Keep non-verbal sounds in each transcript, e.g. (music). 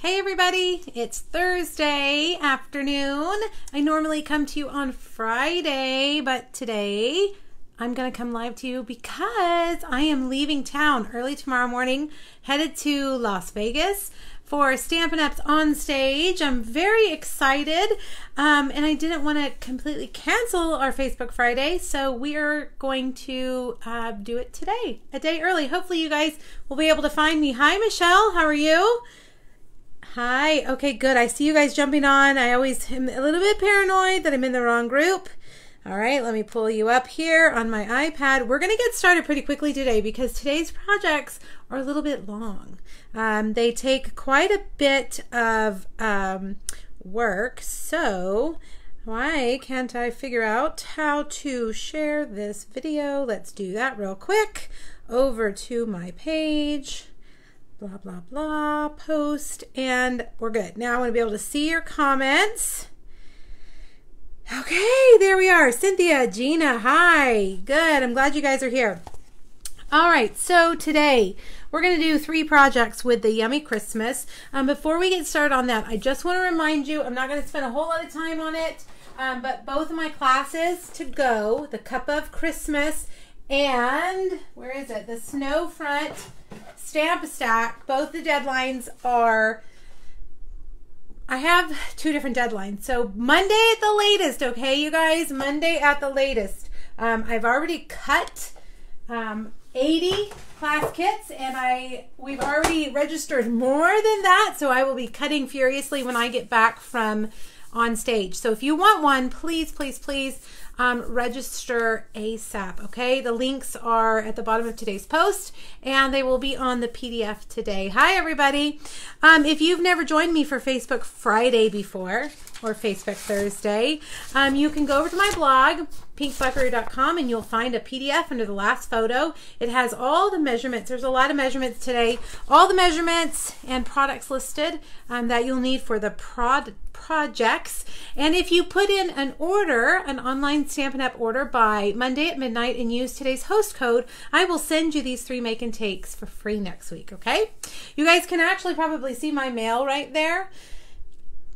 Hey everybody, it's Thursday afternoon. I normally come to you on Friday, but today I'm going to come live to you because I am leaving town early tomorrow morning, headed to Las Vegas for Stampin' Up's on stage. I'm very excited, um, and I didn't want to completely cancel our Facebook Friday, so we are going to uh, do it today, a day early. Hopefully, you guys will be able to find me. Hi, Michelle. How are you? Hi. Okay, good. I see you guys jumping on. I always am a little bit paranoid that I'm in the wrong group. All right, let me pull you up here on my iPad. We're going to get started pretty quickly today because today's projects are a little bit long. Um, they take quite a bit of um, work, so why can't I figure out how to share this video? Let's do that real quick. Over to my page, blah, blah, blah, post, and we're good. Now I want to be able to see your comments. Okay, there we are. Cynthia, Gina, hi. Good. I'm glad you guys are here. All right, so today we're going to do three projects with the Yummy Christmas. Um, before we get started on that, I just want to remind you, I'm not going to spend a whole lot of time on it, um, but both of my classes to go, the Cup of Christmas and, where is it? The Snow Front Stamp Stack, both the deadlines are I have two different deadlines. So Monday at the latest, okay, you guys? Monday at the latest. Um, I've already cut um, 80 class kits and I we've already registered more than that. So I will be cutting furiously when I get back from on stage. So if you want one, please, please, please um, register ASAP. Okay, the links are at the bottom of today's post and they will be on the PDF today. Hi, everybody. Um, if you've never joined me for Facebook Friday before or Facebook Thursday, um, you can go over to my blog, pinkbuckaroo.com, and you'll find a PDF under the last photo. It has all the measurements. There's a lot of measurements today. All the measurements and products listed um, that you'll need for the prod projects. And if you put in an order, an online Stampin' Up! order by Monday at midnight and use today's host code, I will send you these three make and takes for free next week, okay? You guys can actually probably see my mail right there.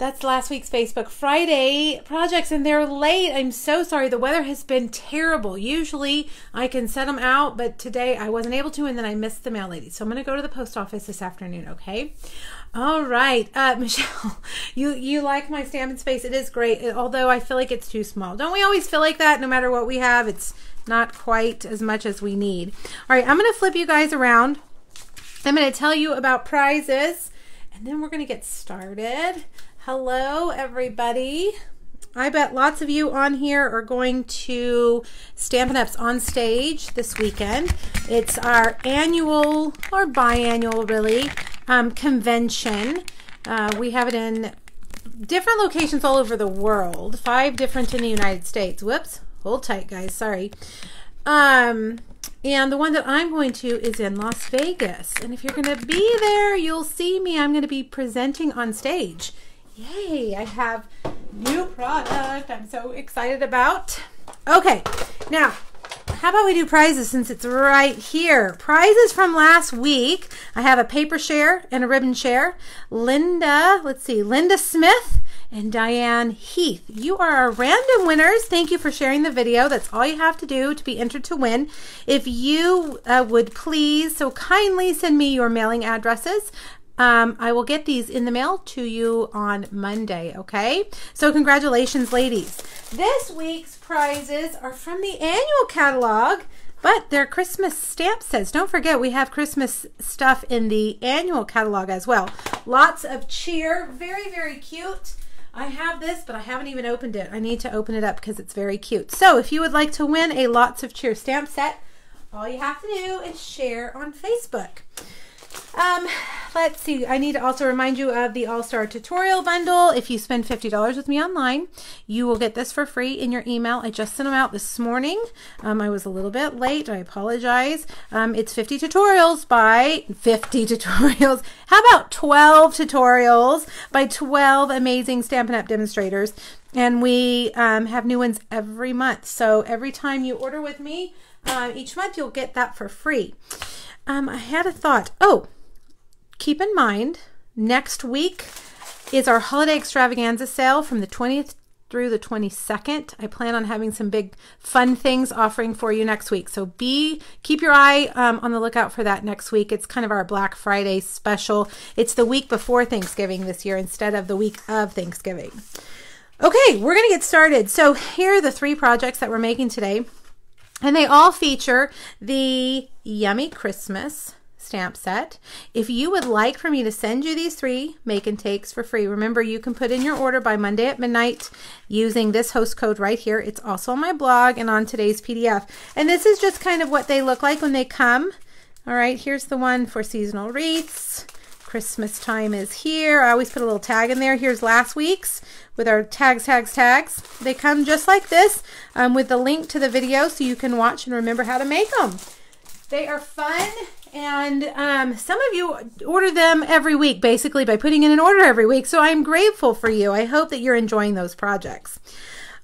That's last week's Facebook Friday projects, and they're late. I'm so sorry. The weather has been terrible. Usually I can set them out, but today I wasn't able to, and then I missed the mail lady. So I'm going to go to the post office this afternoon, okay? All right, uh, (laughs) Michelle, you you like my Stampin' Space? It is great, although I feel like it's too small. Don't we always feel like that? No matter what we have, it's not quite as much as we need. All right, I'm going to flip you guys around. I'm going to tell you about prizes, and then we're going to get started. Hello, everybody. I bet lots of you on here are going to Stampin' Up's on stage this weekend. It's our annual or biannual, really, um, convention. Uh, we have it in different locations all over the world, five different in the United States. Whoops, hold tight, guys. Sorry. Um, and the one that I'm going to is in Las Vegas. And if you're going to be there, you'll see me. I'm going to be presenting on stage. Yay, I have new product I'm so excited about. Okay, now, how about we do prizes since it's right here? Prizes from last week. I have a paper share and a ribbon share. Linda, let's see, Linda Smith and Diane Heath. You are our random winners. Thank you for sharing the video. That's all you have to do to be entered to win. If you uh, would please so kindly send me your mailing addresses, um, I will get these in the mail to you on Monday, okay? So congratulations, ladies. This week's prizes are from the annual catalog, but they're Christmas stamp sets. Don't forget, we have Christmas stuff in the annual catalog as well. Lots of cheer. Very, very cute. I have this, but I haven't even opened it. I need to open it up because it's very cute. So if you would like to win a Lots of Cheer stamp set, all you have to do is share on Facebook. Um, let's see. I need to also remind you of the All-Star Tutorial Bundle. If you spend $50 with me online, you will get this for free in your email. I just sent them out this morning. Um, I was a little bit late. I apologize. Um, it's 50 tutorials by 50 (laughs) tutorials. How about 12 tutorials by 12 amazing Stampin' Up! demonstrators? And we um, have new ones every month. So every time you order with me, uh, each month you'll get that for free. Um, I had a thought. Oh, keep in mind, next week is our holiday extravaganza sale from the 20th through the 22nd. I plan on having some big fun things offering for you next week. So be keep your eye um, on the lookout for that next week. It's kind of our Black Friday special. It's the week before Thanksgiving this year instead of the week of Thanksgiving. Okay, we're going to get started. So here are the three projects that we're making today. And they all feature the Yummy Christmas stamp set. If you would like for me to send you these three make and takes for free, remember you can put in your order by Monday at midnight using this host code right here. It's also on my blog and on today's PDF. And this is just kind of what they look like when they come. All right, here's the one for seasonal wreaths. Christmas time is here. I always put a little tag in there. Here's last week's with our tags, tags, tags. They come just like this um, with the link to the video so you can watch and remember how to make them. They are fun and um, some of you order them every week basically by putting in an order every week. So I'm grateful for you. I hope that you're enjoying those projects.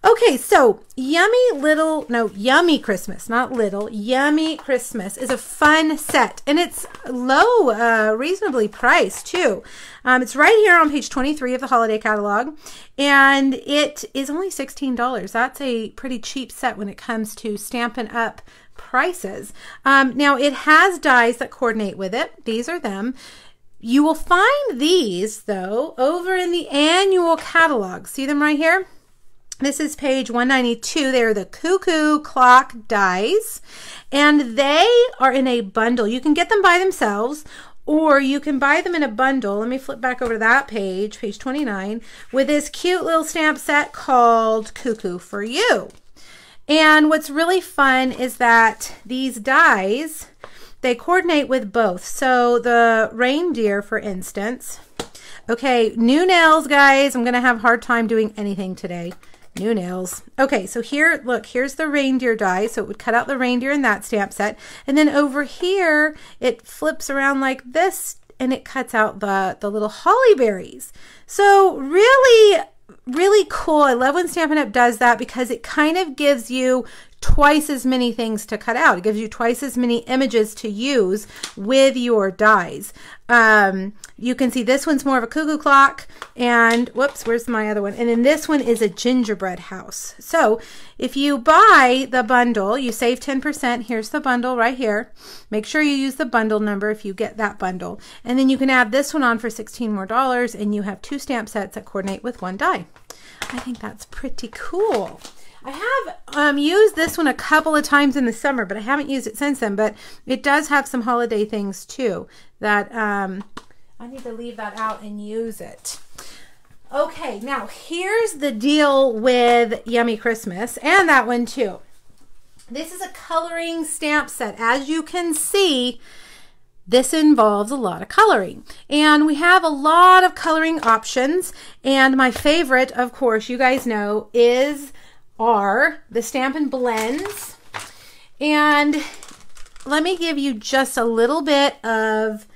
Okay, so Yummy Little, no, Yummy Christmas, not Little, Yummy Christmas is a fun set and it's low, uh, reasonably priced too. Um, it's right here on page 23 of the holiday catalog and it is only $16. That's a pretty cheap set when it comes to Stampin' Up! prices. Um, now it has dies that coordinate with it. These are them. You will find these though over in the annual catalog. See them right here? This is page 192. They're the Cuckoo Clock dies, and they are in a bundle. You can get them by themselves, or you can buy them in a bundle. Let me flip back over to that page, page 29, with this cute little stamp set called Cuckoo for You. And what's really fun is that these dies, they coordinate with both. So the reindeer, for instance, okay, new nails, guys. I'm going to have hard time doing anything today. New nails. Okay, so here, look, here's the reindeer die. So it would cut out the reindeer in that stamp set. And then over here, it flips around like this and it cuts out the, the little holly berries. So really really cool. I love when Stampin' Up! does that because it kind of gives you twice as many things to cut out. It gives you twice as many images to use with your dies. Um, you can see this one's more of a cuckoo clock and whoops, where's my other one? And then this one is a gingerbread house. So if you buy the bundle, you save 10%. Here's the bundle right here. Make sure you use the bundle number if you get that bundle. And then you can add this one on for 16 more dollars and you have two stamp sets that coordinate with one die. I think that's pretty cool. I have um, used this one a couple of times in the summer, but I haven't used it since then. But it does have some holiday things too that um, I need to leave that out and use it. Okay, now here's the deal with Yummy Christmas and that one too. This is a coloring stamp set. As you can see, this involves a lot of coloring. And we have a lot of coloring options. And my favorite, of course, you guys know, is are the Stampin' Blends. And let me give you just a little bit of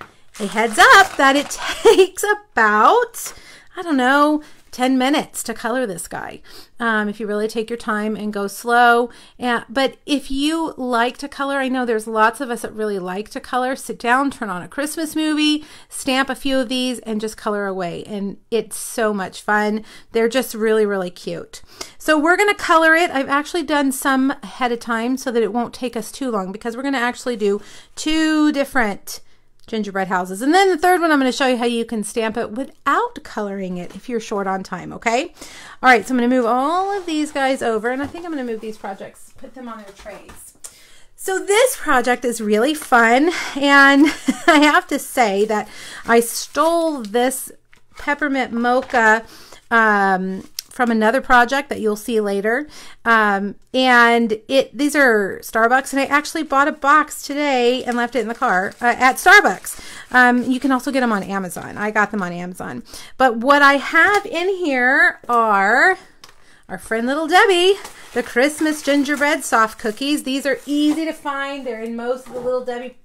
a heads up that it (laughs) takes about, I don't know, 10 minutes to color this guy um, if you really take your time and go slow. And, but if you like to color, I know there's lots of us that really like to color. Sit down, turn on a Christmas movie, stamp a few of these, and just color away. And it's so much fun. They're just really, really cute. So we're going to color it. I've actually done some ahead of time so that it won't take us too long because we're going to actually do two different gingerbread houses. And then the third one, I'm going to show you how you can stamp it without coloring it if you're short on time, okay? All right, so I'm going to move all of these guys over, and I think I'm going to move these projects, put them on their trays. So this project is really fun, and (laughs) I have to say that I stole this peppermint mocha um, from another project that you'll see later. Um, and it these are Starbucks, and I actually bought a box today and left it in the car uh, at Starbucks. Um, you can also get them on Amazon. I got them on Amazon. But what I have in here are our friend Little Debbie, the Christmas gingerbread soft cookies. These are easy to find. They're in most of the Little Debbie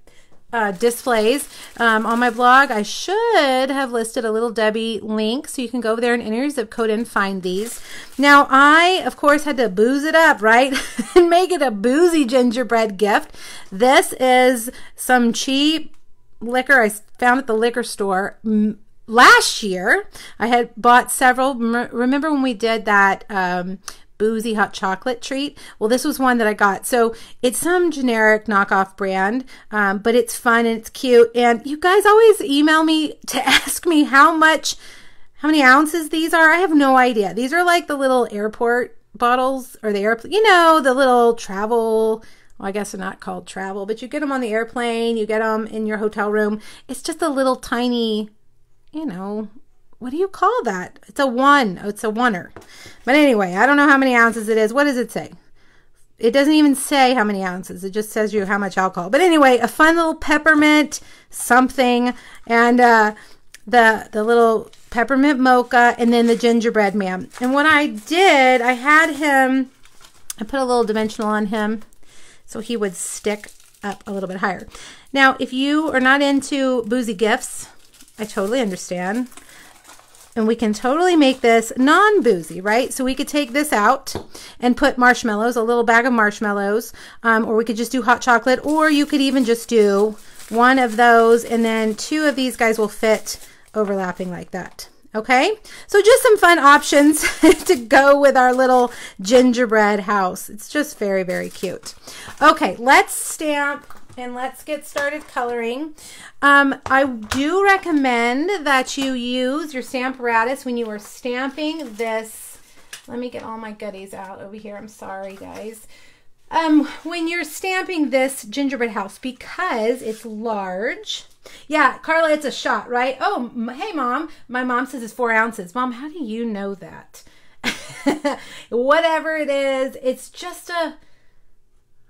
uh, displays um, on my blog. I should have listed a little Debbie link so you can go over there and enter your zip code and find these. Now, I, of course, had to booze it up, right? (laughs) and make it a boozy gingerbread gift. This is some cheap liquor I found at the liquor store last year I had bought several. Remember when we did that um, boozy hot chocolate treat? Well, this was one that I got. So it's some generic knockoff brand, um, but it's fun and it's cute. And you guys always email me to (laughs) ask me how much, how many ounces these are. I have no idea. These are like the little airport bottles or the airplane, you know, the little travel well, I guess they're not called travel, but you get them on the airplane, you get them in your hotel room. It's just a little tiny you know, what do you call that? It's a one. It's a oneer. But anyway, I don't know how many ounces it is. What does it say? It doesn't even say how many ounces. It just says you how much alcohol. But anyway, a fun little peppermint something, and uh, the the little peppermint mocha, and then the gingerbread man. And what I did, I had him. I put a little dimensional on him, so he would stick up a little bit higher. Now, if you are not into boozy gifts, I totally understand. And we can totally make this non-boozy, right? So we could take this out and put marshmallows, a little bag of marshmallows, um, or we could just do hot chocolate, or you could even just do one of those, and then two of these guys will fit overlapping like that. Okay, so just some fun options (laughs) to go with our little gingerbread house. It's just very, very cute. Okay, let's stamp and let's get started coloring. Um, I do recommend that you use your Stamparatus when you are stamping this. Let me get all my goodies out over here. I'm sorry, guys. Um, when you're stamping this gingerbread house because it's large. Yeah, Carla, it's a shot, right? Oh, hey, Mom. My mom says it's four ounces. Mom, how do you know that? (laughs) Whatever it is, it's just a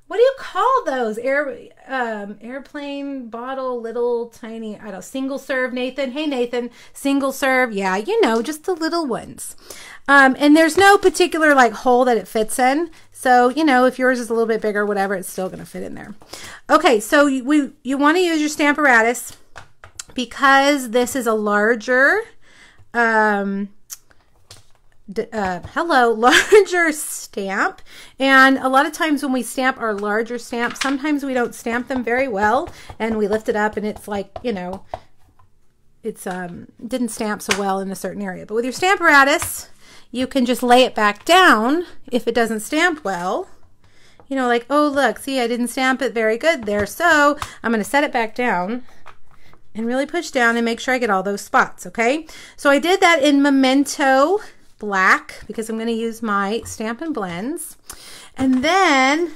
what do you call those? Air um, airplane bottle little tiny i don't single serve nathan? Hey nathan single serve? Yeah you know just the little ones. Um, and there's no particular like hole that it fits in. So you know if yours is a little bit bigger whatever it's still going to fit in there. Okay so we you want to use your stamparatus because this is a larger um, uh, hello, (laughs) larger stamp. And a lot of times when we stamp our larger stamp, sometimes we don't stamp them very well and we lift it up and it's like, you know, it's um didn't stamp so well in a certain area. But with your Stamparatus, you can just lay it back down if it doesn't stamp well. You know, like, oh, look, see, I didn't stamp it very good there. So I'm going to set it back down and really push down and make sure I get all those spots, okay? So I did that in Memento black because I'm going to use my Stampin' Blends. And then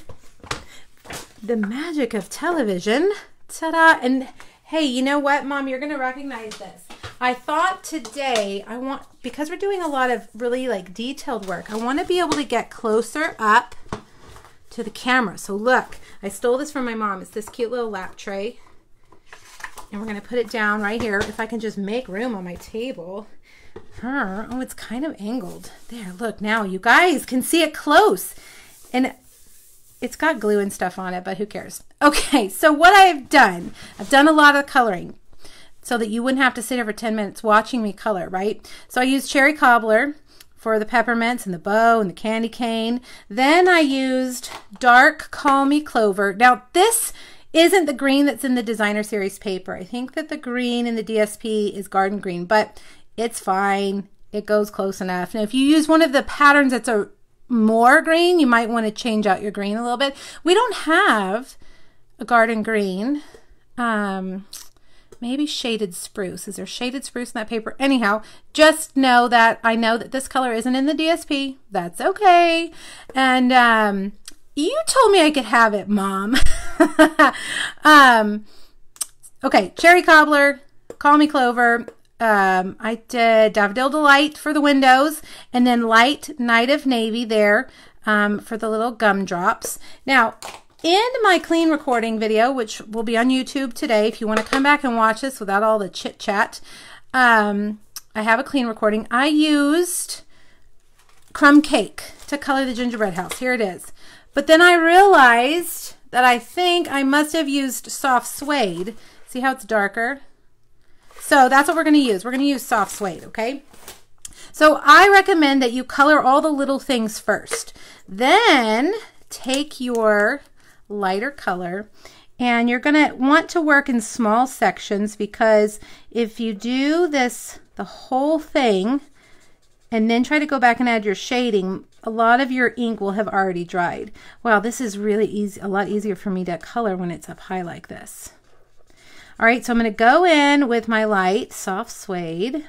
the magic of television. Ta-da! And hey, you know what, Mom? You're going to recognize this. I thought today I want, because we're doing a lot of really like detailed work, I want to be able to get closer up to the camera. So look, I stole this from my mom. It's this cute little lap tray. And we're going to put it down right here. If I can just make room on my table her. Oh, it's kind of angled. There, look, now you guys can see it close. And it's got glue and stuff on it, but who cares? (laughs) Okay, so what I've done, I've done a lot of coloring so that you wouldn't have to sit for 10 minutes watching me color, right? So I used cherry cobbler for the peppermints and the bow and the candy cane. Then I used dark Call Me Clover. Now this isn't the green that's in the designer series paper. I think that the green in the DSP is garden green, but it's fine. It goes close enough. Now, if you use one of the patterns that's a more green, you might want to change out your green a little bit. We don't have a garden green. Um, maybe shaded spruce. Is there shaded spruce in that paper? Anyhow, just know that I know that this color isn't in the DSP. That's okay. And um, you told me I could have it, Mom. (laughs) um, okay, cherry cobbler, call me Clover um, I did Daffodil Delight for the windows and then Light Night of Navy there um, for the little gumdrops. Now, in my clean recording video, which will be on YouTube today, if you want to come back and watch this without all the chit chat, um, I have a clean recording. I used crumb cake to color the gingerbread house. Here it is. But then I realized that I think I must have used soft suede. See how it's darker? So that's what we're going to use. We're going to use soft suede, okay? So I recommend that you color all the little things first. Then take your lighter color And you're going to want to work in small sections because if you do this, the whole thing, and then try to go back and add your shading, a lot of your ink will have already dried. Wow, this is really easy, a lot easier for me to color when it's up high like this. All right, so I'm going to go in with my light soft suede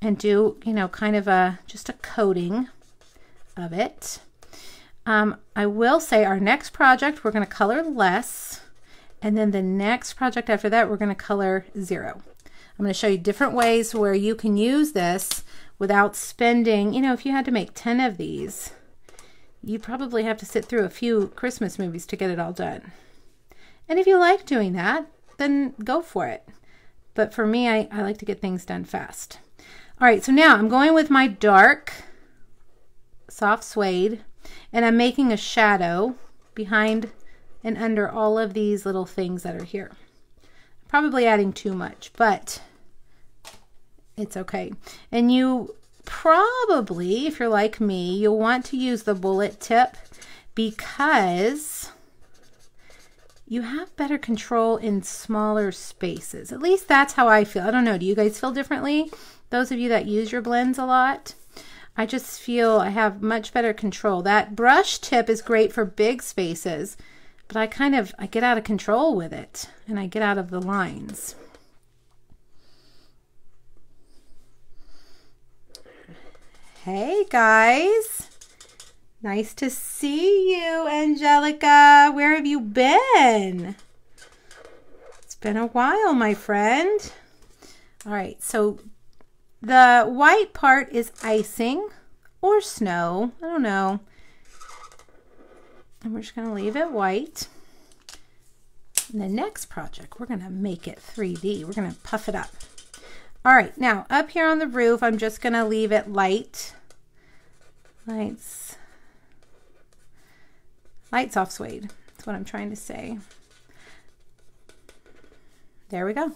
and do, you know, kind of a, just a coating of it. Um, I will say our next project, we're going to color less. And then the next project after that, we're going to color zero. I'm going to show you different ways where you can use this without spending, you know, if you had to make 10 of these, you probably have to sit through a few Christmas movies to get it all done. And if you like doing that, then go for it. But for me, I, I like to get things done fast. All right, so now I'm going with my dark soft suede and I'm making a shadow behind and under all of these little things that are here. Probably adding too much, but it's okay. And you probably, if you're like me, you'll want to use the bullet tip because you have better control in smaller spaces. At least that's how I feel. I don't know. Do you guys feel differently? Those of you that use your blends a lot? I just feel I have much better control. That brush tip is great for big spaces, but I kind of, I get out of control with it and I get out of the lines. Hey guys, nice to see you, Angelica. Where have you been? It's been a while, my friend. All right, so the white part is icing or snow. I don't know. And we're just going to leave it white. In the next project, we're going to make it 3D. We're going to puff it up. All right, now up here on the roof, I'm just going to leave it light. Lights. Light soft suede. That's what I'm trying to say. There we go.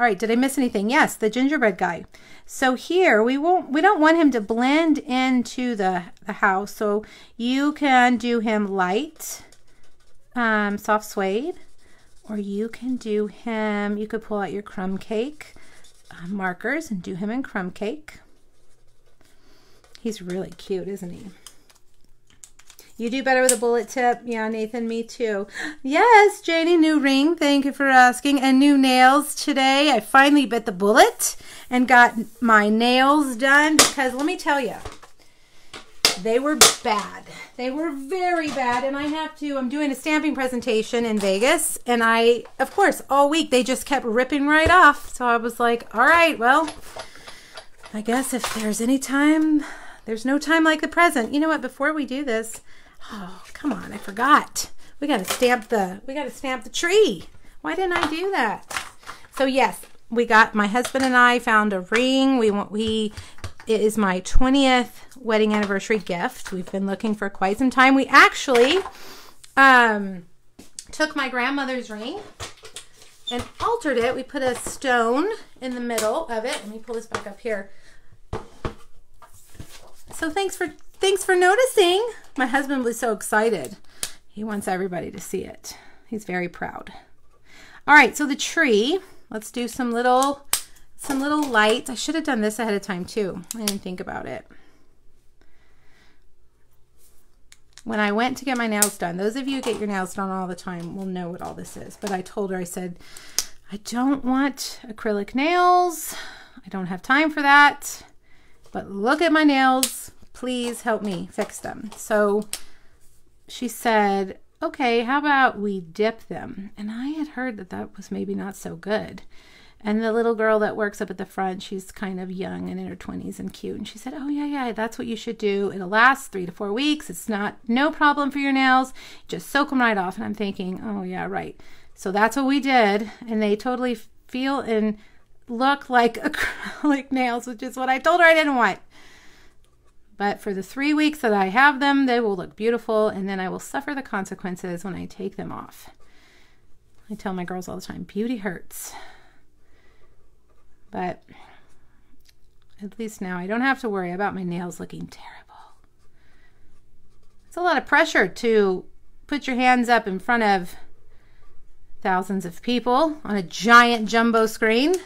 All right, did I miss anything? Yes, the gingerbread guy. So here we won't we don't want him to blend into the, the house. So you can do him light, um, soft suede, or you can do him, you could pull out your crumb cake uh, markers and do him in crumb cake. He's really cute, isn't he? You do better with a bullet tip. Yeah, Nathan, me too. Yes, Janie, new ring. Thank you for asking. And new nails today. I finally bit the bullet and got my nails done because let me tell you, they were bad. They were very bad. And I have to, I'm doing a stamping presentation in Vegas. And I, of course, all week they just kept ripping right off. So I was like, all right, well, I guess if there's any time, there's no time like the present. You know what? Before we do this, Oh, come on, I forgot. We got to stamp the we got to stamp the tree. Why didn't I do that? So yes, we got my husband and I found a ring. We want we it is my 20th wedding anniversary gift. We've been looking for quite some time. We actually um took my grandmother's ring and altered it. We put a stone in the middle of it. Let me pull this back up here. So thanks for Thanks for noticing. My husband was so excited. He wants everybody to see it. He's very proud. All right, so the tree, let's do some little some little lights. I should have done this ahead of time too. I didn't think about it. When I went to get my nails done, those of you who get your nails done all the time will know what all this is. But I told her, I said, I don't want acrylic nails. I don't have time for that. But look at my nails please help me fix them. So she said, okay, how about we dip them? And I had heard that that was maybe not so good. And the little girl that works up at the front, she's kind of young and in her 20s and cute. And she said, Oh, yeah, yeah, that's what you should do. It'll last three to four weeks. It's not no problem for your nails. Just soak them right off. And I'm thinking, Oh, yeah, right. So that's what we did. And they totally feel and look like (laughs) acrylic nails, which is what I told her I didn't want. But for the three weeks that I have them, they will look beautiful, and then I will suffer the consequences when I take them off. I tell my girls all the time beauty hurts. But at least now I don't have to worry about my nails looking terrible. It's a lot of pressure to put your hands up in front of thousands of people on a giant jumbo screen.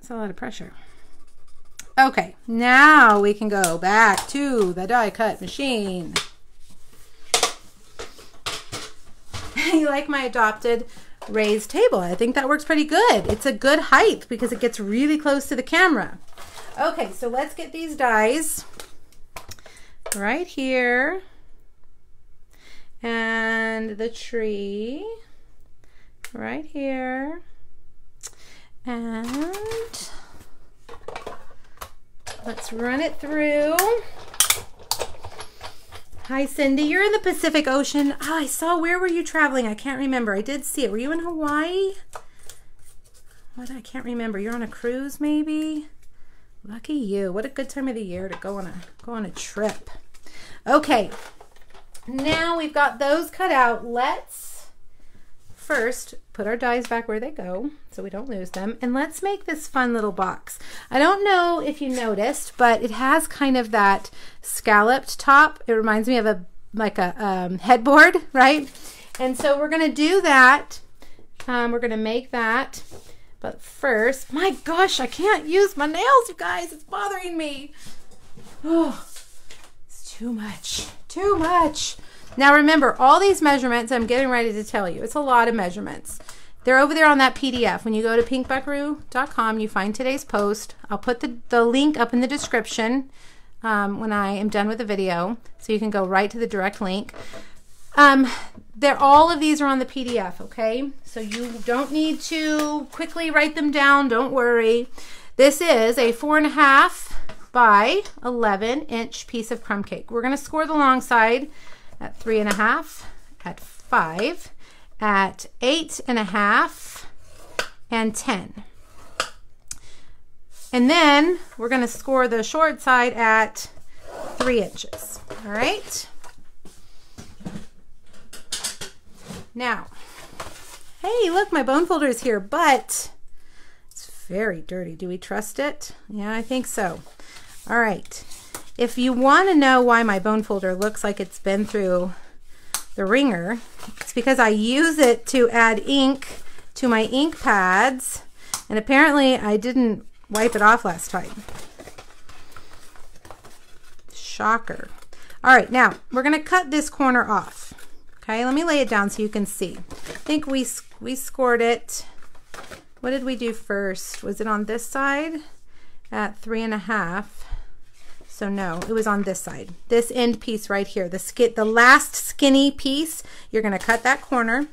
It's a lot of pressure. Okay, now we can go back to the die cut machine. (laughs) you like my adopted raised table. I think that works pretty good. It's a good height because it gets really close to the camera. Okay, so let's get these dies right here. And the tree right here. And let's run it through. Hi, Cindy. You're in the Pacific Ocean. Oh, I saw. Where were you traveling? I can't remember. I did see it. Were you in Hawaii? What? I can't remember. You're on a cruise, maybe? Lucky you. What a good time of the year to go on a go on a trip. Okay. Now we've got those cut out. Let's first put our dies back where they go so we don't lose them and let's make this fun little box. I don't know if you noticed but it has kind of that scalloped top. It reminds me of a like a um, headboard (laughs) right? And so we're gonna do that. Um, we're gonna make that. But first my gosh I can't use my nails you guys. It's bothering me. Oh (sighs) it's too much. Too much now remember, all these measurements I'm getting ready to tell you, it's a lot of measurements. They're over there on that PDF. When you go to pinkbuckaroo.com, you find today's post. I'll put the, the link up in the description um, when I am done with the video, so you can go right to the direct link. Um, they're, all of these are on the PDF, okay? So you don't need to quickly write them down. Don't worry. This is a four and a half by 11 inch piece of crumb cake. We're going to score the long side at three and a half, at five, at eight and a half, and 10. And then we're going to score the short side at three inches. All right. Now, hey, look, my bone folder is here, but it's very dirty. Do we trust it? Yeah, I think so. All right. If you want to know why my bone folder looks like it's been through the wringer, it's because I use it to add ink to my ink pads, and apparently I didn't wipe it off last time. Shocker. All right, now we're going to cut this corner off. Okay, let me lay it down so you can see. I think we, we scored it. What did we do first? Was it on this side at three and a half? So no, it was on this side. This end piece right here, the skit, the last skinny piece, you're going to cut that corner.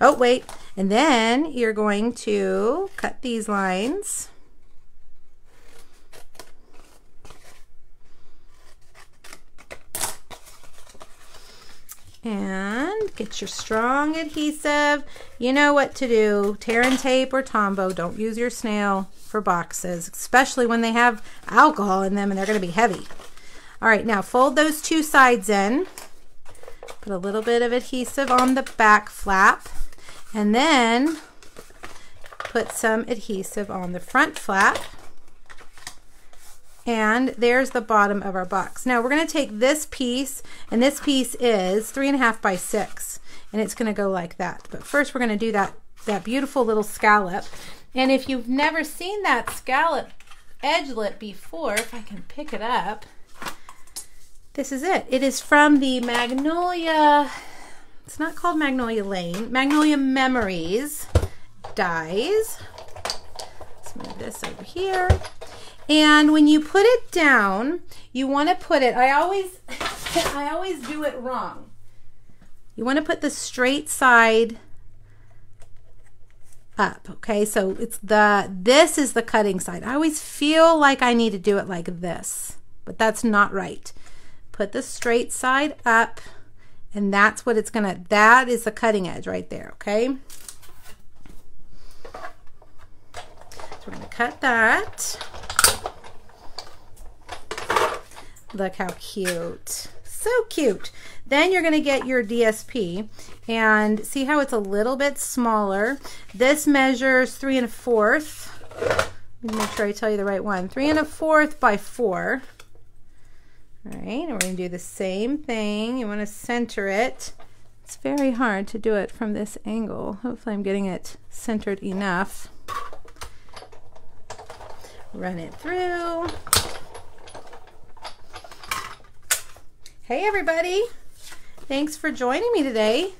Oh, wait. And then you're going to cut these lines. And get your strong adhesive. You know what to do. Tear and tape or Tombow. Don't use your snail for boxes, especially when they have alcohol in them and they're going to be heavy. All right, now fold those two sides in. Put a little bit of adhesive on the back flap and then put some adhesive on the front flap. And there's the bottom of our box. Now we're going to take this piece, and this piece is three and a half by six, and it's going to go like that. But first we're going to do that, that beautiful little scallop. And if you've never seen that scallop Edgelit before, if I can pick it up, this is it. It is from the Magnolia, it's not called Magnolia Lane, Magnolia Memories dies. Let's move this over here. And when you put it down, you want to put it, I always, (laughs) I always do it wrong. You want to put the straight side up. Okay, so it's the, this is the cutting side. I always feel like I need to do it like this, but that's not right. Put the straight side up and that's what it's gonna, that is the cutting edge right there, okay? So we're gonna cut that. Look how cute. So cute. Then you're to get your DSP and see how it's a little bit smaller. This measures three and a fourth. Let me make sure I tell you the right one. Three and a fourth by four. All right, and we're to do the same thing. You want to center it. It's very hard to do it from this angle. Hopefully I'm getting it centered enough. Run it through. Hey everybody! Thanks for joining me today.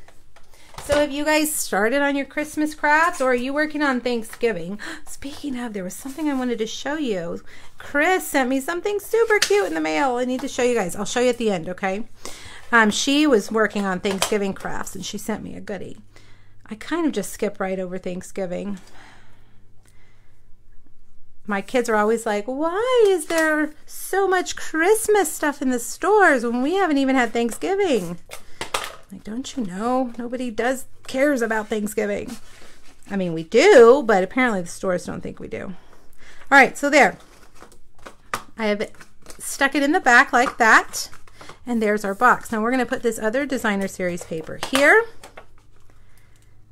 So have you guys started on your Christmas crafts or are you working on Thanksgiving? (gasps) Speaking of, there was something I wanted to show you. Chris sent me something super cute in the mail. I need to show you guys. I'll show you at the end, okay? Um, she was working on Thanksgiving crafts and she sent me a goodie. I kind of just skip right over Thanksgiving. My kids are always like, why is there so much Christmas stuff in the stores when we haven't even had Thanksgiving? Like, don't you know? Nobody does cares about Thanksgiving. I mean, we do, but apparently the stores don't think we do. All right, so there. I have stuck it in the back like that. And there's our box. Now we're going to put this other designer series paper here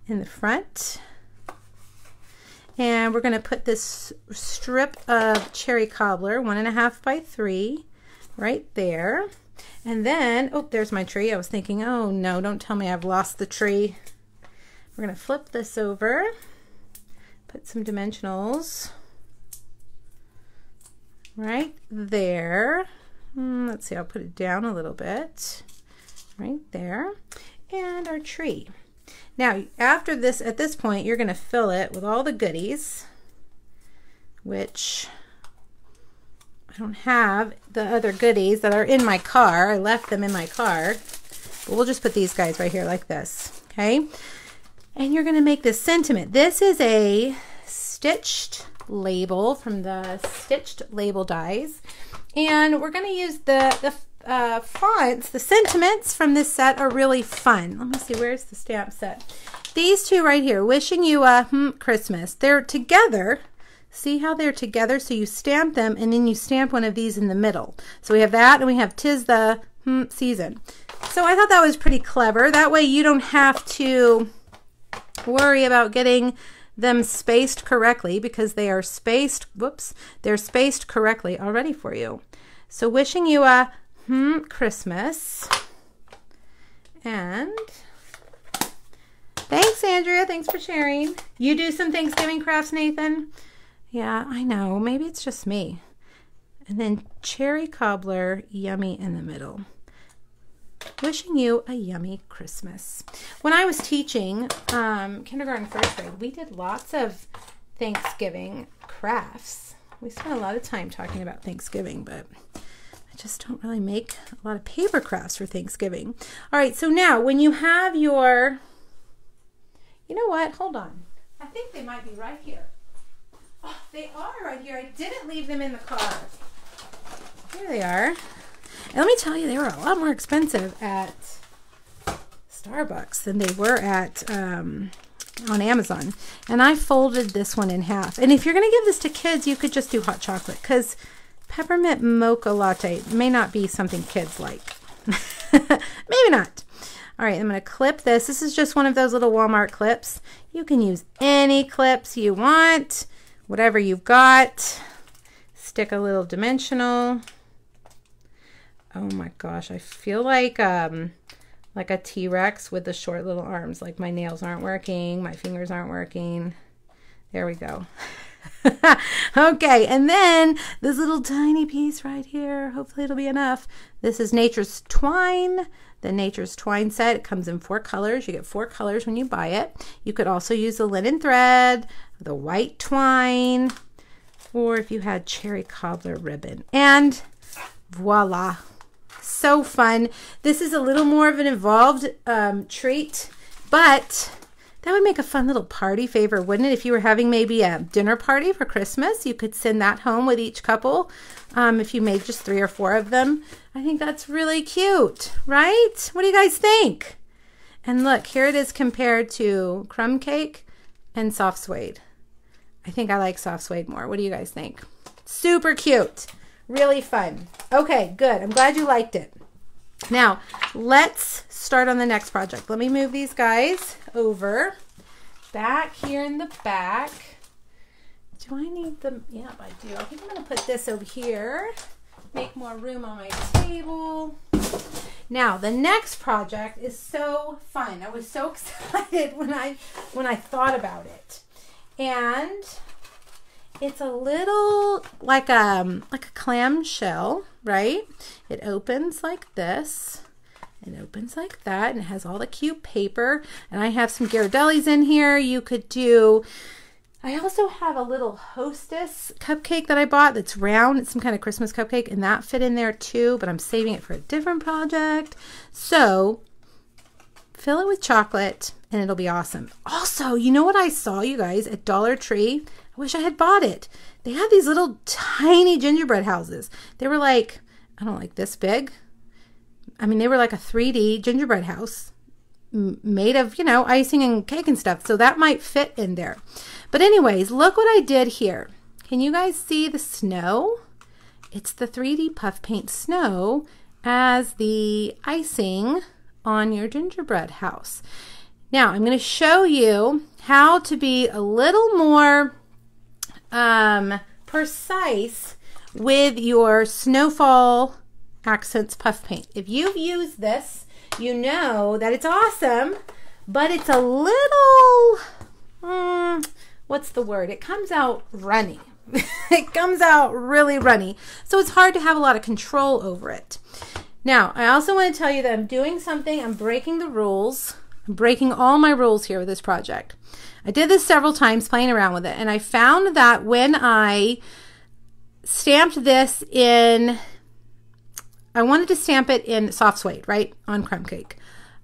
in the front. And we're going to put this strip of cherry cobbler, one and a half by three, right there. And then, oh, there's my tree. I was thinking, oh no, don't tell me I've lost the tree. We're to flip this over, put some dimensionals right there. Mm, let's see, I'll put it down a little bit right there. And our tree. Now, after this, at this point, you're to fill it with all the goodies, which I don't have the other goodies that are in my car. I left them in my car. But we'll just put these guys right here like this, okay? And you're to make this sentiment. This is a stitched label from the Stitched Label Dies. And we're to use the, the uh, fonts, the sentiments from this set are really fun. Let me see, where's the stamp set? These two right here, Wishing You a hmm, Christmas. They're together See how they're together? So you stamp them and then you stamp one of these in the middle. So we have that and we have Tis the hmm, Season. So I thought that was pretty clever. That way you don't have to worry about getting them spaced correctly because they are spaced, whoops, they're spaced correctly already for you. So wishing you a hmm, Christmas. And thanks, Andrea. Thanks for sharing. You do some Thanksgiving crafts, Nathan? Yeah, I know. Maybe it's just me. And then cherry cobbler, yummy in the middle. Wishing you a yummy Christmas. When I was teaching um, kindergarten, first grade, we did lots of Thanksgiving crafts. We spent a lot of time talking about Thanksgiving, but I just don't really make a lot of paper crafts for Thanksgiving. All right, so now when you have your, you know what? Hold on. I think they might be right here. Oh, they are right here. I didn't leave them in the car. Here they are. And let me tell you, they were a lot more expensive at Starbucks than they were at um, on Amazon. And I folded this one in half. And if you're going to give this to kids, you could just do hot chocolate because peppermint mocha latte may not be something kids like. (laughs) Maybe not. All right, I'm going to clip this. This is just one of those little Walmart clips. You can use any clips you want whatever you've got. Stick a little dimensional. Oh my gosh, I feel like um like a T-Rex with the short little arms. Like my nails aren't working, my fingers aren't working. There we go. (laughs) okay, and then this little tiny piece right here, hopefully it'll be enough. This is Nature's Twine, the Nature's Twine set. It comes in four colors. You get four colors when you buy it. You could also use the linen thread, the white twine, or if you had cherry cobbler ribbon. And voila, so fun. This is a little more of an involved um, treat, but that would make a fun little party favor, wouldn't it? If you were having maybe a dinner party for Christmas, you could send that home with each couple. Um, if you made just three or four of them, I think that's really cute, right? What do you guys think? And look, here it is compared to crumb cake and soft suede. I think I like soft suede more. What do you guys think? Super cute. Really fun. Okay, good. I'm glad you liked it. Now, let's start on the next project. Let me move these guys over. Back here in the back. Do I need them? Yeah, I do. I think I'm going to put this over here. make more room on my table. Now, the next project is so fun. I was so (laughs) excited when I when I thought about it. And it's a little like a um, like a clam shell, right? It opens like this. It opens like that and it has all the cute paper. And I have some Ghirardellis in here. You could do I also have a little hostess cupcake that I bought that's round. It's some kind of Christmas cupcake, and that fit in there too, but I'm saving it for a different project. So fill it with chocolate and it'll be awesome. Also, you know what I saw, you guys, at Dollar Tree? I wish I had bought it. They had these little tiny gingerbread houses. They were like, I don't like this big. I mean, they were like a 3D gingerbread house made of, you know, icing and cake and stuff. So that might fit in there. But anyways, look what I did here. Can you guys see the snow? It's the 3D puff paint snow as the icing on your gingerbread house. Now I'm going to show you how to be a little more um, precise with your snowfall accents puff paint. If you've used this, you know that it's awesome, but it's a little, mm, what's the word? It comes out runny. (laughs) it comes out really runny. So it's hard to have a lot of control over it. Now, I also want to tell you that I'm doing something, I'm breaking the rules. I'm breaking all my rules here with this project. I did this several times playing around with it, and I found that when I stamped this in, I wanted to stamp it in soft suede, right, on crumb cake.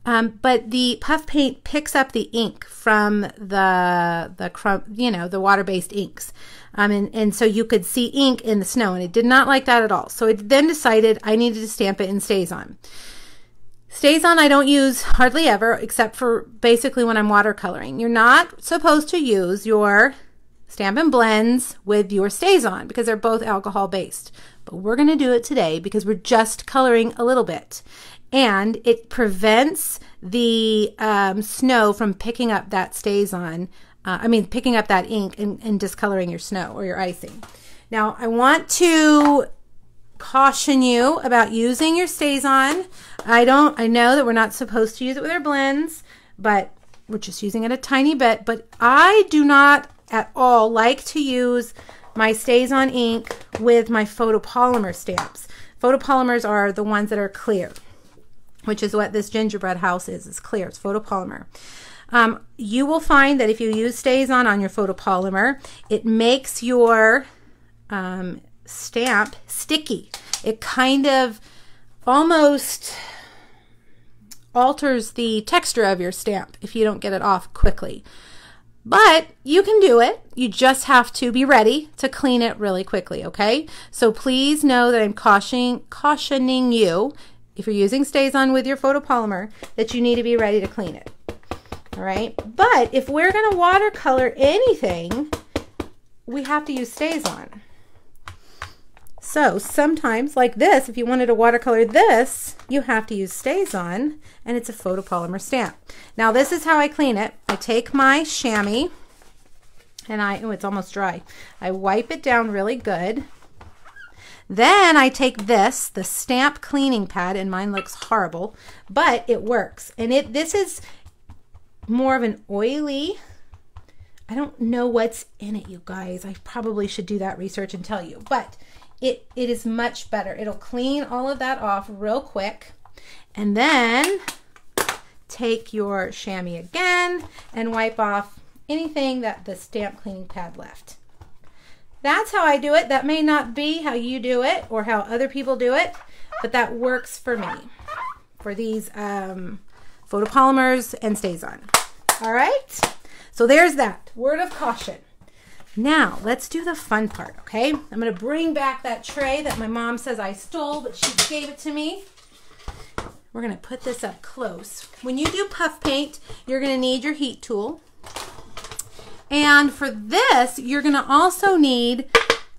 Um, but the puff paint picks up the ink from the the crumb, you know, the water-based inks, um, and and so you could see ink in the snow, and it did not like that at all. So it then decided I needed to stamp it in StazOn. on I don't use hardly ever, except for basically when I'm watercoloring. You're not supposed to use your Stampin' Blends with your StazOn because they're both alcohol based. But we're going to do it today because we're just coloring a little bit and it prevents the um, snow from picking up that StazOn. Uh, I mean, picking up that ink and, and discoloring your snow or your icing. Now, I want to caution you about using your StazOn. I don't, I know that we're not supposed to use it with our blends, but we're just using it a tiny bit. But I do not at all like to use my StazOn ink with my photopolymer stamps. Photopolymers are the ones that are clear which is what this gingerbread house is. It's clear, it's photopolymer. Um, you will find that if you use StazOn on your photopolymer, it makes your um, stamp sticky. It kind of almost alters the texture of your stamp if you don't get it off quickly. But you can do it. You just have to be ready to clean it really quickly, okay? So please know that I'm cautioning, cautioning you if you're using StazOn with your photopolymer, that you need to be ready to clean it. All right. But if we're going to watercolor anything, we have to use StazOn. So sometimes, like this, if you wanted to watercolor this, you have to use StazOn, and it's a photopolymer stamp. Now, this is how I clean it. I take my chamois, and I, oh, it's almost dry. I wipe it down really good. Then I take this, the stamp cleaning pad, and mine looks horrible, but it works. And it this is more of an oily, I don't know what's in it, you guys. I probably should do that research and tell you, but it, it is much better. It'll clean all of that off real quick. And then take your chamois again and wipe off anything that the stamp cleaning pad left. That's how I do it. That may not be how you do it or how other people do it, but that works for me for these um, photopolymers and StazOn. All right, so there's that word of caution. Now, let's do the fun part, okay? I'm to bring back that tray that my mom says I stole, but she gave it to me. We're to put this up close. When you do puff paint, you're to need your heat tool. And for this, you're to also need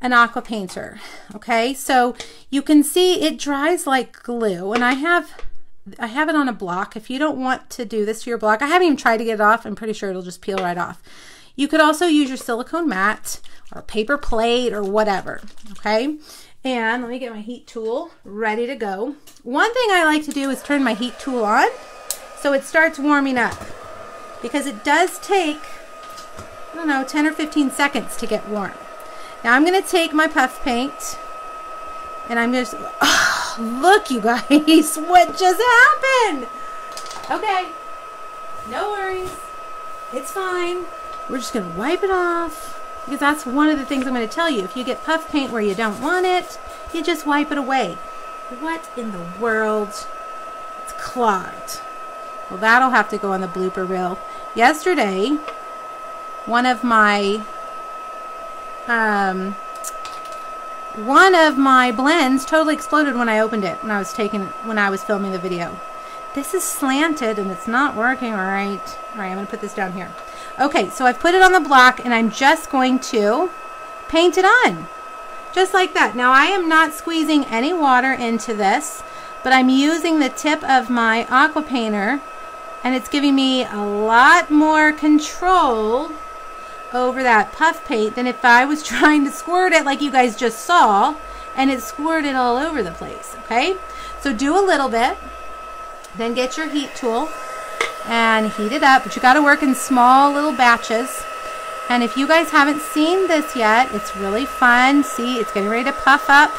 an aqua painter. Okay, so you can see it dries like glue. And I have I have it on a block. If you don't want to do this to your block, I haven't even tried to get it off. I'm pretty sure it'll just peel right off. You could also use your silicone mat or paper plate or whatever. Okay, And let me get my heat tool ready to go. One thing I like to do is turn my heat tool on so it starts warming up because it does take, I don't know, 10 or 15 seconds to get warm. Now I'm to take my puff paint and I'm just, oh, look you guys, (laughs) what just happened? Okay, no worries, it's fine. We're just going to wipe it off because that's one of the things I'm going to tell you. If you get puff paint where you don't want it, you just wipe it away. What in the world? It's clogged. Well, that'll have to go on the blooper reel. Yesterday, one of my um, one of my blends totally exploded when I opened it when I was taking when I was filming the video. This is slanted and it's not working right. All right, I'm going to put this down here. Okay, so I've put it on the block and I'm just going to paint it on. Just like that. Now I am not squeezing any water into this, but I'm using the tip of my aqua painter and it's giving me a lot more control over that puff paint than if I was (laughs) trying to squirt it like you guys just saw and it squirted all over the place, okay? So do a little bit, then get your heat tool and heat it up. But you got to work in small little batches. And if you guys haven't seen this yet, it's really fun. See, it's getting ready to puff up.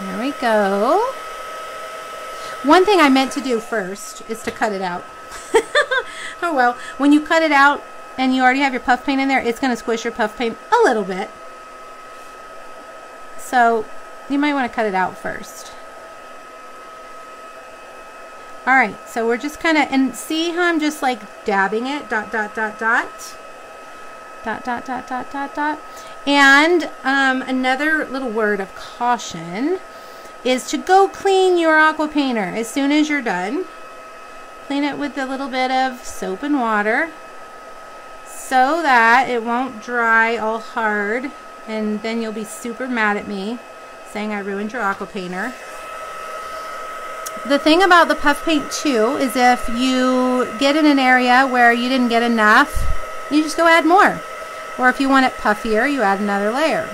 There we go. One thing I meant to do first is to cut it out. (laughs) oh well, when you cut it out and you already have your puff paint in there, it's going to squish your puff paint a little bit. So you might want to cut it out first. All right, so we're just kind of, and see how I'm just like dabbing it, dot, dot, dot, dot. Dot, dot, dot, dot, dot, dot. And um, another little word of caution is to go clean your aqua painter as soon as you're done. Clean it with a little bit of soap and water so that it won't dry all hard and then you'll be super mad at me saying I ruined your aqua painter. The thing about the puff paint too is if you get in an area where you didn't get enough, you just go add more. Or if you want it puffier, you add another layer.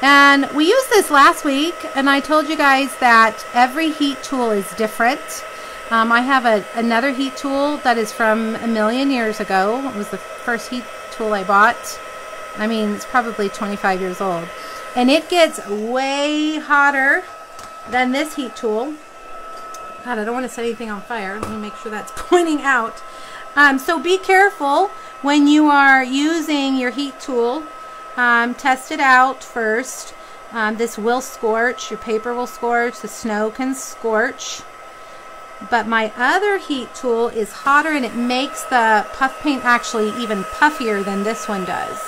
And we used this last week, and I told you guys that every heat tool is different. Um, I have a, another heat tool that is from a million years ago. It was the first heat tool I bought. I mean, it's probably 25 years old. And it gets way hotter than this heat tool. God, I don't want to set anything on fire. Let me make sure that's (laughs) pointing out. Um, so be careful when you are using your heat tool. Um, test it out first. Um, this will scorch. Your paper will scorch. The snow can scorch. But my other heat tool is hotter and it makes the puff paint actually even puffier than this one does.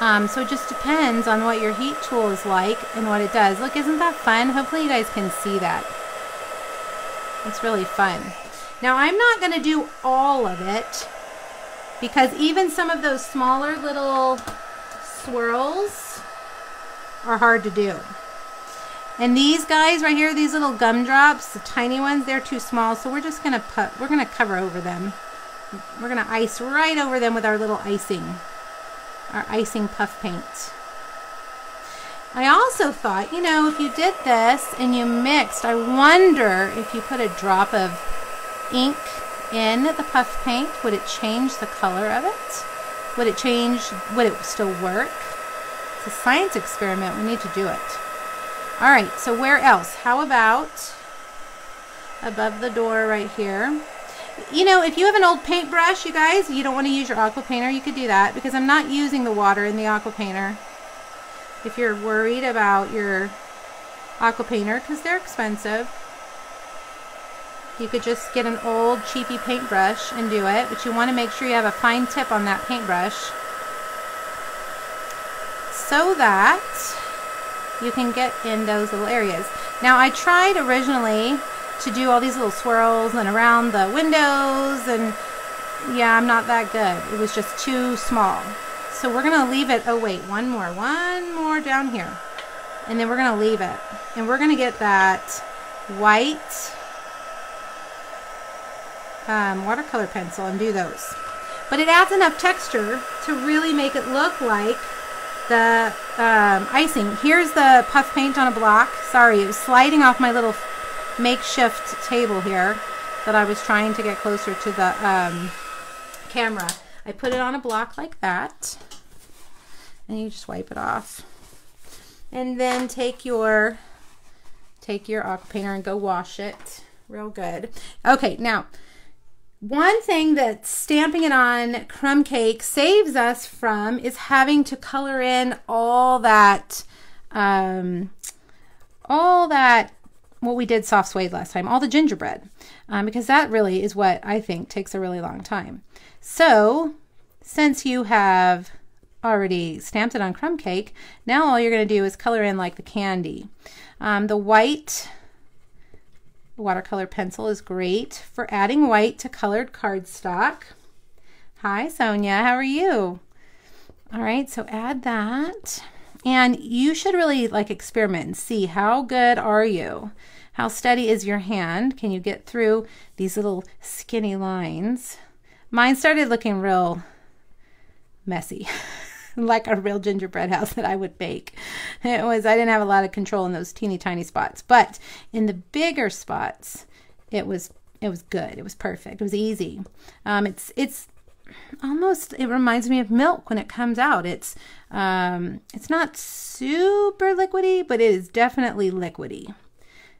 Um, so it just depends on what your heat tool is like and what it does. Look, isn't that fun? Hopefully you guys can see that. It's really fun. Now I'm not going to do all of it because even some of those smaller little swirls are hard to do. And these guys right here, these little gumdrops, the tiny ones, they're too small. So we're just going to put, we're going to cover over them. We're going to ice right over them with our little icing, our icing puff paint. I also thought, you know, if you did this and you mixed, I wonder if you put a drop of ink in the puff paint, would it change the color of it? Would it change, would it still work? It's a science experiment, we need to do it. All right, so where else? How about above the door right here? You know, if you have an old paintbrush, you guys, you don't want to use your aqua painter, you could do that because I'm not using the water in the aqua painter if you're worried about your aqua painter because they're expensive you could just get an old cheapy paintbrush and do it but you want to make sure you have a fine tip on that paintbrush so that you can get in those little areas. Now I tried originally to do all these little swirls and around the windows and yeah I'm not that good. It was just too small so we're going to leave it. Oh, wait, one more. One more down here. And then we're going to leave it. And we're going to get that white um, watercolor pencil and do those. but it adds enough texture to really make it look like the um, icing. Here's the puff paint on a block. Sorry, it was sliding off my little makeshift table here that I was trying to get closer to the um, camera. I put it on a block like that. And you just wipe it off. And then take your take your aqua painter and go wash it real good. Okay, now one thing that stamping it on crumb cake saves us from is having to color in all that, um, all that, what we did soft suede last time, all the gingerbread, um, because that really is what I think takes a really long time. So since you have already stamped it on crumb cake, now all you're going to do is color in like the candy. Um, the white watercolor pencil is great for adding white to colored cardstock. Hi, Sonia. How are you? All right, so add that. And you should really like experiment and see how good are you? How steady is your hand? Can you get through these little skinny lines? Mine started looking real messy. (laughs) (laughs) like a real gingerbread house that I would bake. It was I didn't have a lot of control in those teeny tiny spots, but in the bigger spots, it was it was good. It was perfect. It was easy. Um, it's it's almost it reminds me of milk when it comes out. It's um, it's not super liquidy, but it is definitely liquidy.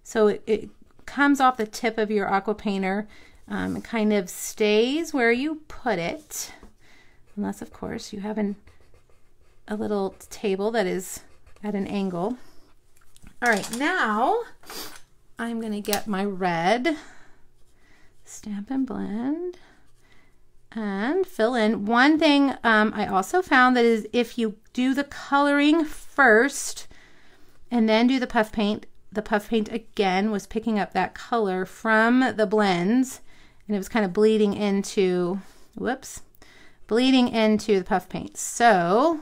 So it, it comes off the tip of your aqua painter. Um, it kind of stays where you put it, unless of course you have an a little table that is at an angle. All right, now I'm to get my red Stampin' Blend and fill in. One thing um, I also found that is if you do the coloring first and then do the puff paint, the puff paint again was picking up that color from the blends and it was kind of bleeding into, whoops, bleeding into the puff paint. So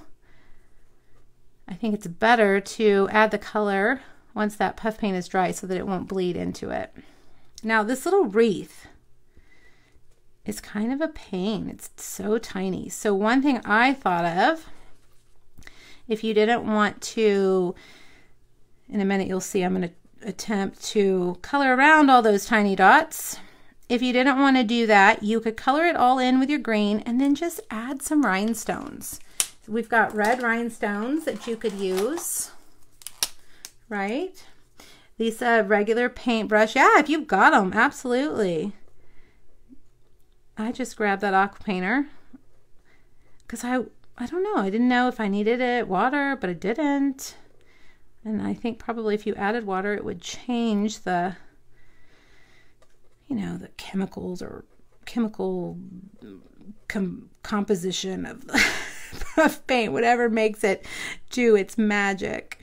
I think it's better to add the color once that puff paint is dry so that it won't bleed into it. Now this little wreath is kind of a pain. It's so tiny. So one thing I thought of, if you didn't want to, in a minute you'll see I'm going to attempt to color around all those tiny dots. If you didn't want to do that, you could color it all in with your green and then just add some rhinestones. We've got red rhinestones that you could use, right? These uh, regular paintbrush. Yeah, if you've got them, absolutely. I just grabbed that aqua painter because I, I don't know. I didn't know if I needed it, water, but I didn't. And I think probably if you added water, it would change the, you know, the chemicals or chemical com composition of (laughs) of paint, whatever makes it do its magic.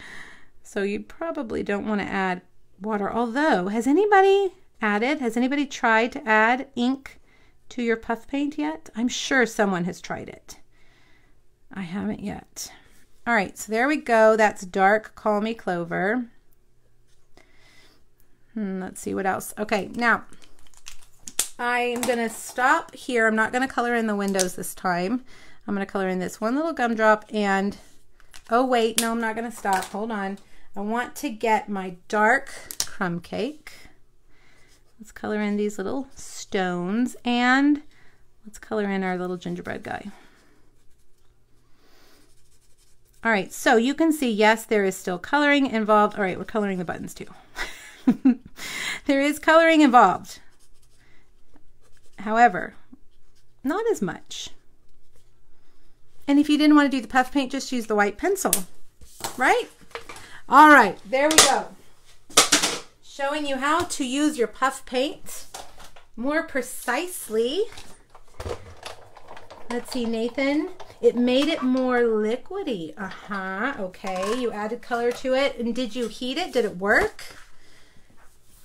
So you probably don't want to add water. Although, has anybody added, has anybody tried to add ink to your puff paint yet? I'm sure someone has tried it. I haven't yet. All right, so there we go. That's dark Call Me Clover. Hmm, let's see what else. Okay, now I'm to stop here. I'm not to color in the windows this time. I'm to color in this one little gumdrop and, oh wait, no, I'm not to stop. Hold on. I want to get my dark crumb cake. Let's color in these little stones and let's color in our little gingerbread guy. All right, so you can see, yes, there is still coloring involved. All right, we're coloring the buttons too. (laughs) there is coloring involved. However, not as much. And if you didn't want to do the puff paint, just use the white pencil, right? All right, there we go. Showing you how to use your puff paint more precisely. Let's see, Nathan. It made it more liquidy. Uh-huh, okay. You added color to it. And did you heat it? Did it work?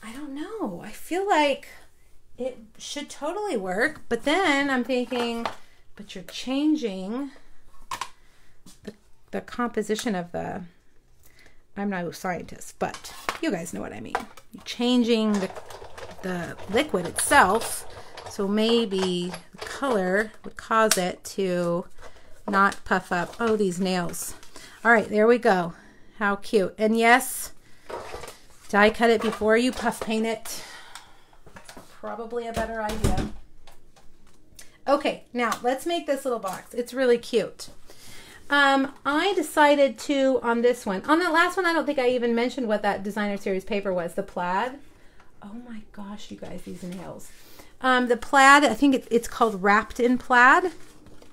I don't know. I feel like it should totally work. But then I'm thinking, but you're changing the, the composition of the, I'm no scientist, but you guys know what I mean. You're changing the, the liquid itself. So maybe the color would cause it to not puff up. Oh, these nails. All right, there we go. How cute. And yes, die cut it before you puff paint it. Probably a better idea. Okay, now let's make this little box. It's really cute. Um, I decided to, on this one, on that last one, I don't think I even mentioned what that designer series paper was, the plaid. Oh my gosh, you guys, these nails. Um, the plaid, I think it, it's called Wrapped in Plaid,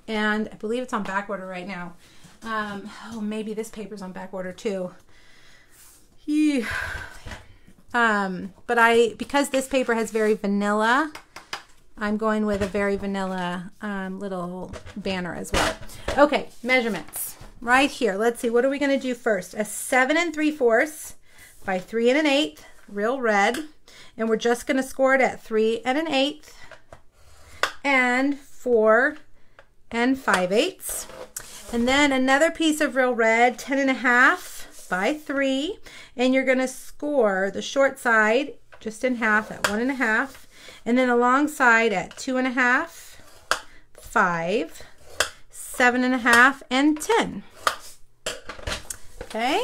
and I believe it's on back order right now. Um, oh, maybe this paper's on back order too. Yeah. Um, but I, because this paper has very vanilla, I'm going with a very vanilla um, little banner as well. Okay, measurements. Right here. Let's see. What are we going to do first? A 7 and 3 fourths by 3 and an eighth, real red. And we're just going to score it at 3 and an eighth and 4 and 5 eighths. And then another piece of real red, 10 and a half by 3. And you're going to score the short side just in half at one and a half and then alongside at two and a half, five, seven and a half, and 10. Okay.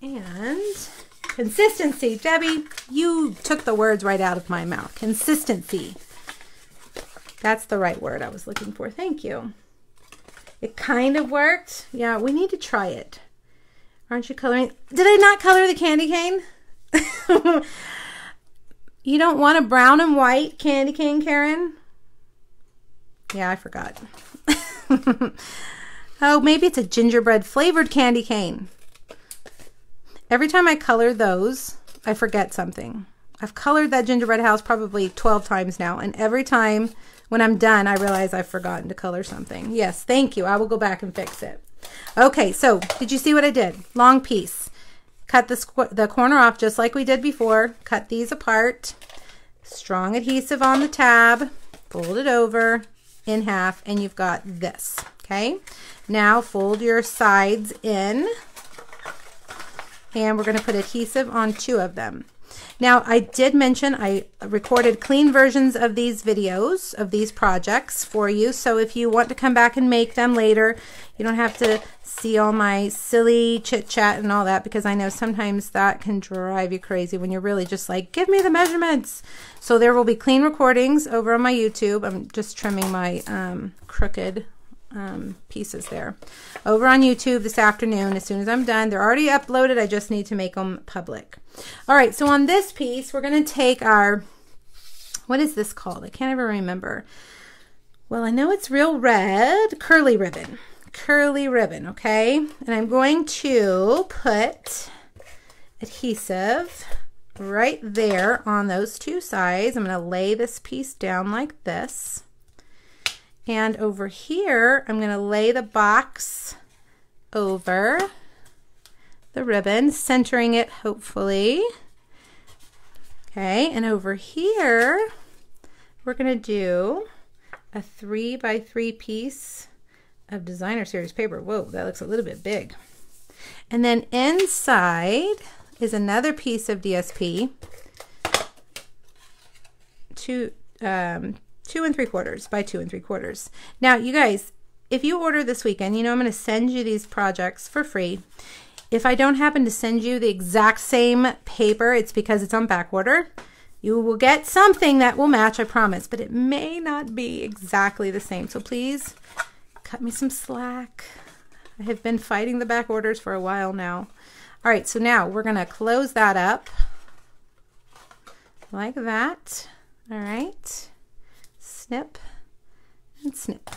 And consistency. Debbie, you took the words right out of my mouth. Consistency. That's the right word I was looking for. Thank you. It kind of worked. Yeah, we need to try it. Aren't you coloring? Did I not color the candy cane? (laughs) You don't want a brown and white candy cane, Karen? Yeah, I forgot. (laughs) oh, maybe it's a gingerbread flavored candy cane. Every time I color those, I forget something. I've colored that gingerbread house probably 12 times now, and every time when I'm done, I realize I've forgotten to color something. Yes, thank you. I will go back and fix it. Okay, so did you see what I did? Long piece. Cut the, the corner off just like we did before. Cut these apart. Strong adhesive on the tab. Fold it over in half and you've got this. Okay. Now fold your sides in and we're going to put adhesive on two of them. Now, I did mention I recorded clean versions of these videos, of these projects for you. So if you want to come back and make them later, you don't have to see all my silly chit chat and all that because I know sometimes that can drive you crazy when you're really just like, give me the measurements. So there will be clean recordings over on my YouTube. I'm just trimming my um, crooked um, pieces there. Over on YouTube this afternoon, as soon as I'm done. They're already uploaded. I just need to make them public. All right, so on this piece, we're going to take our, what is this called? I can't even remember. Well, I know it's real red, curly ribbon. Curly ribbon, okay? And I'm going to put adhesive right there on those two sides. I'm going to lay this piece down like this. And over here, I'm to lay the box over the ribbon, centering it hopefully. Okay, and over here, we're to do a three by three piece of designer series paper. Whoa, that looks a little bit big. And then inside is another piece of DSP, two, um, two and three quarters by two and three quarters. Now, you guys, if you order this weekend, you know I'm going to send you these projects for free. If I don't happen to send you the exact same paper, it's because it's on back order. You will get something that will match, I promise, but it may not be exactly the same. So please cut me some slack. I have been fighting the back orders for a while now. All right, so now we're going to close that up like that. All right snip and snip.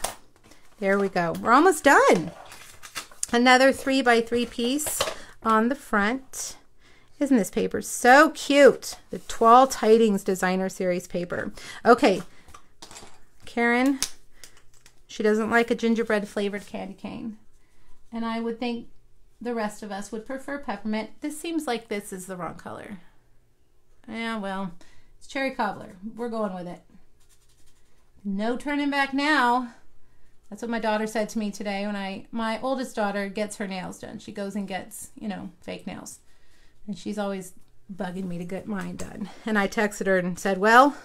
There we go. We're almost done. Another three by three piece on the front. Isn't this paper so cute? The Toile Tidings Designer Series paper. Okay, Karen, she doesn't like a gingerbread flavored candy cane. And I would think the rest of us would prefer peppermint. This seems like this is the wrong color. Yeah, well, it's cherry cobbler. We're going with it. No turning back now. That's what my daughter said to me today when I my oldest daughter gets her nails done. She goes and gets, you know, fake nails. And she's always bugging me to get mine done. And I texted her and said, "Well,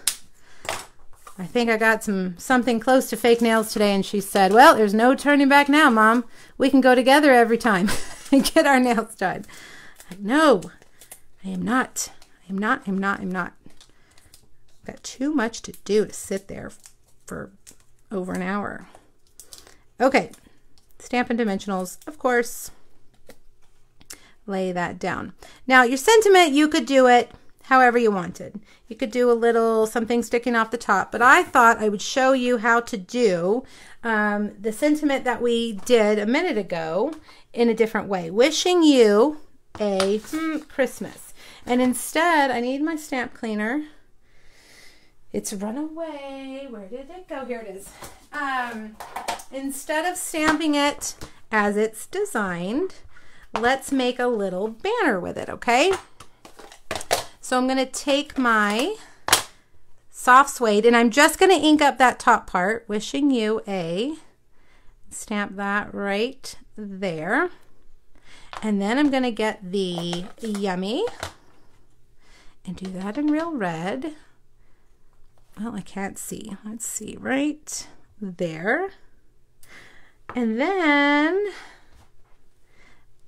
I think I got some something close to fake nails today, and she said, "Well, there's no turning back now, Mom. We can go together every time (laughs) and get our nails done." Like, no, I am not. I am not. I'm not. I'm not. I've got too much to do to sit there for over an hour. Okay, Stampin' Dimensionals, of course. Lay that down. Now, your sentiment, you could do it however you wanted. You could do a little something sticking off the top, but I thought I would show you how to do um, the sentiment that we did a minute ago in a different way. Wishing you a hmm, Christmas. And instead, I need my stamp cleaner. It's run away. Where did it go? Here it is. Um, instead of stamping it as it's designed, let's make a little banner with it, okay? So I'm going to take my soft suede and I'm just going to ink up that top part, wishing you a, stamp that right there. And then I'm going to get the Yummy and do that in real red. Well, I can't see. Let's see, right there. And then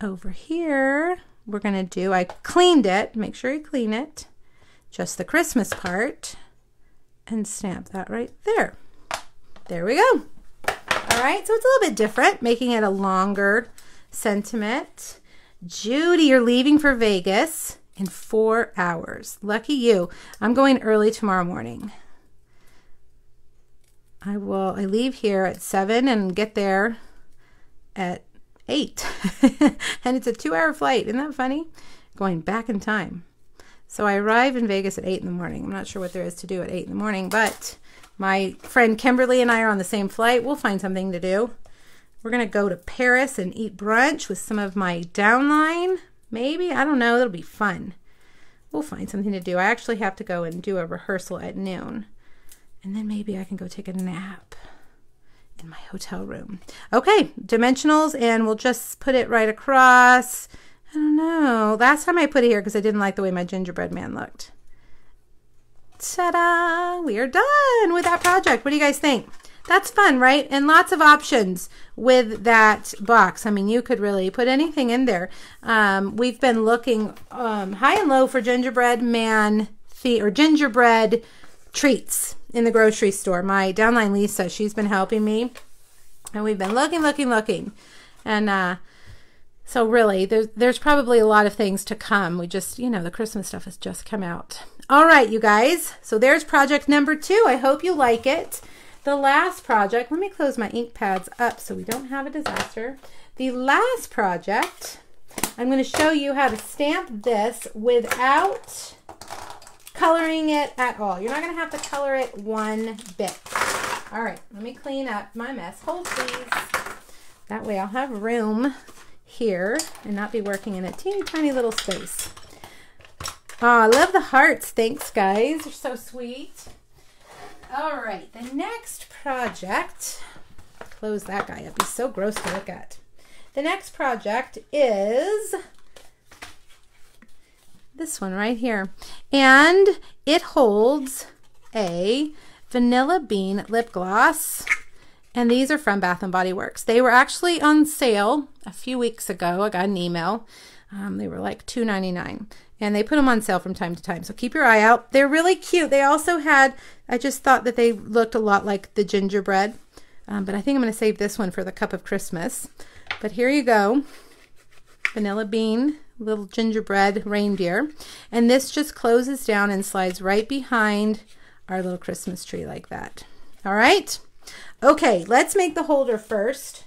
over here, we're to do, I cleaned it, make sure you clean it, just the Christmas part, and stamp that right there. There we go. All right, so it's a little bit different, making it a longer sentiment. Judy, you're leaving for Vegas in four hours. Lucky you. I'm going early tomorrow morning. I will, I leave here at seven and get there at eight. (laughs) and it's a two hour flight. Isn't that funny? Going back in time. So I arrive in Vegas at eight in the morning. I'm not sure what there is to do at eight in the morning, but my friend Kimberly and I are on the same flight. We'll find something to do. We're going to go to Paris and eat brunch with some of my downline. Maybe. I don't know. It'll be fun. We'll find something to do. I actually have to go and do a rehearsal at noon. And then maybe I can go take a nap in my hotel room. Okay, dimensionals, and we'll just put it right across. I don't know. Last time I put it here because I didn't like the way my gingerbread man looked. Ta-da! We are done with that project. What do you guys think? That's fun, right? And lots of options with that box. I mean, you could really put anything in there. Um, we've been looking um, high and low for gingerbread man feet or gingerbread treats in the grocery store. My downline Lisa, she's been helping me. And we've been looking, looking, looking. And uh, so really, there's, there's probably a lot of things to come. We just, you know, the Christmas stuff has just come out. All right, you guys. So there's project number two. I hope you like it. The last project, let me close my ink pads up so we don't have a disaster. The last project, I'm going to show you how to stamp this without coloring it at all. You're not going to have to color it one bit. All right, let me clean up my mess. Hold, please. That way I'll have room here and not be working in a teeny tiny little space. Oh, I love the hearts. Thanks, guys. They're so sweet. All right, the next project, close that guy up. He's so gross to look at. The next project is this one right here. And it holds a vanilla bean lip gloss. And these are from Bath & Body Works. They were actually on sale a few weeks ago. I got an email. Um, they were like $2.99. And they put them on sale from time to time. So keep your eye out. They're really cute. They also had, I just thought that they looked a lot like the gingerbread. Um, but I think I'm going to save this one for the cup of Christmas. But here you go. Vanilla bean little gingerbread reindeer. And this just closes down and slides right behind our little Christmas tree like that. All right. Okay, let's make the holder first.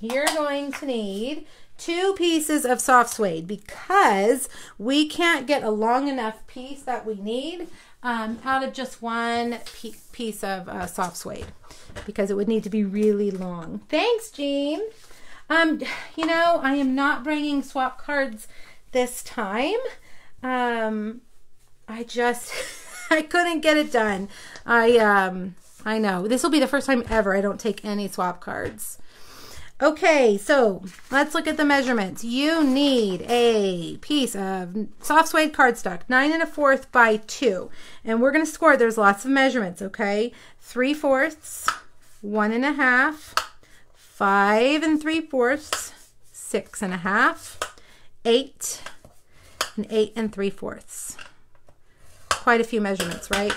You're going to need two pieces of soft suede because we can't get a long enough piece that we need um, out of just one piece of uh, soft suede because it would need to be really long. Thanks, Jean. Um, you know, I am not bringing swap cards this time. Um, I just, (laughs) I couldn't get it done. I, um, I know. This will be the first time ever I don't take any swap cards. Okay, so let's look at the measurements. You need a piece of soft suede cardstock, nine and a fourth by two. And we're going to score, there's lots of measurements, okay? Three fourths, one and a half, five and three fourths, six and a half, eight, and eight and three fourths. Quite a few measurements, right?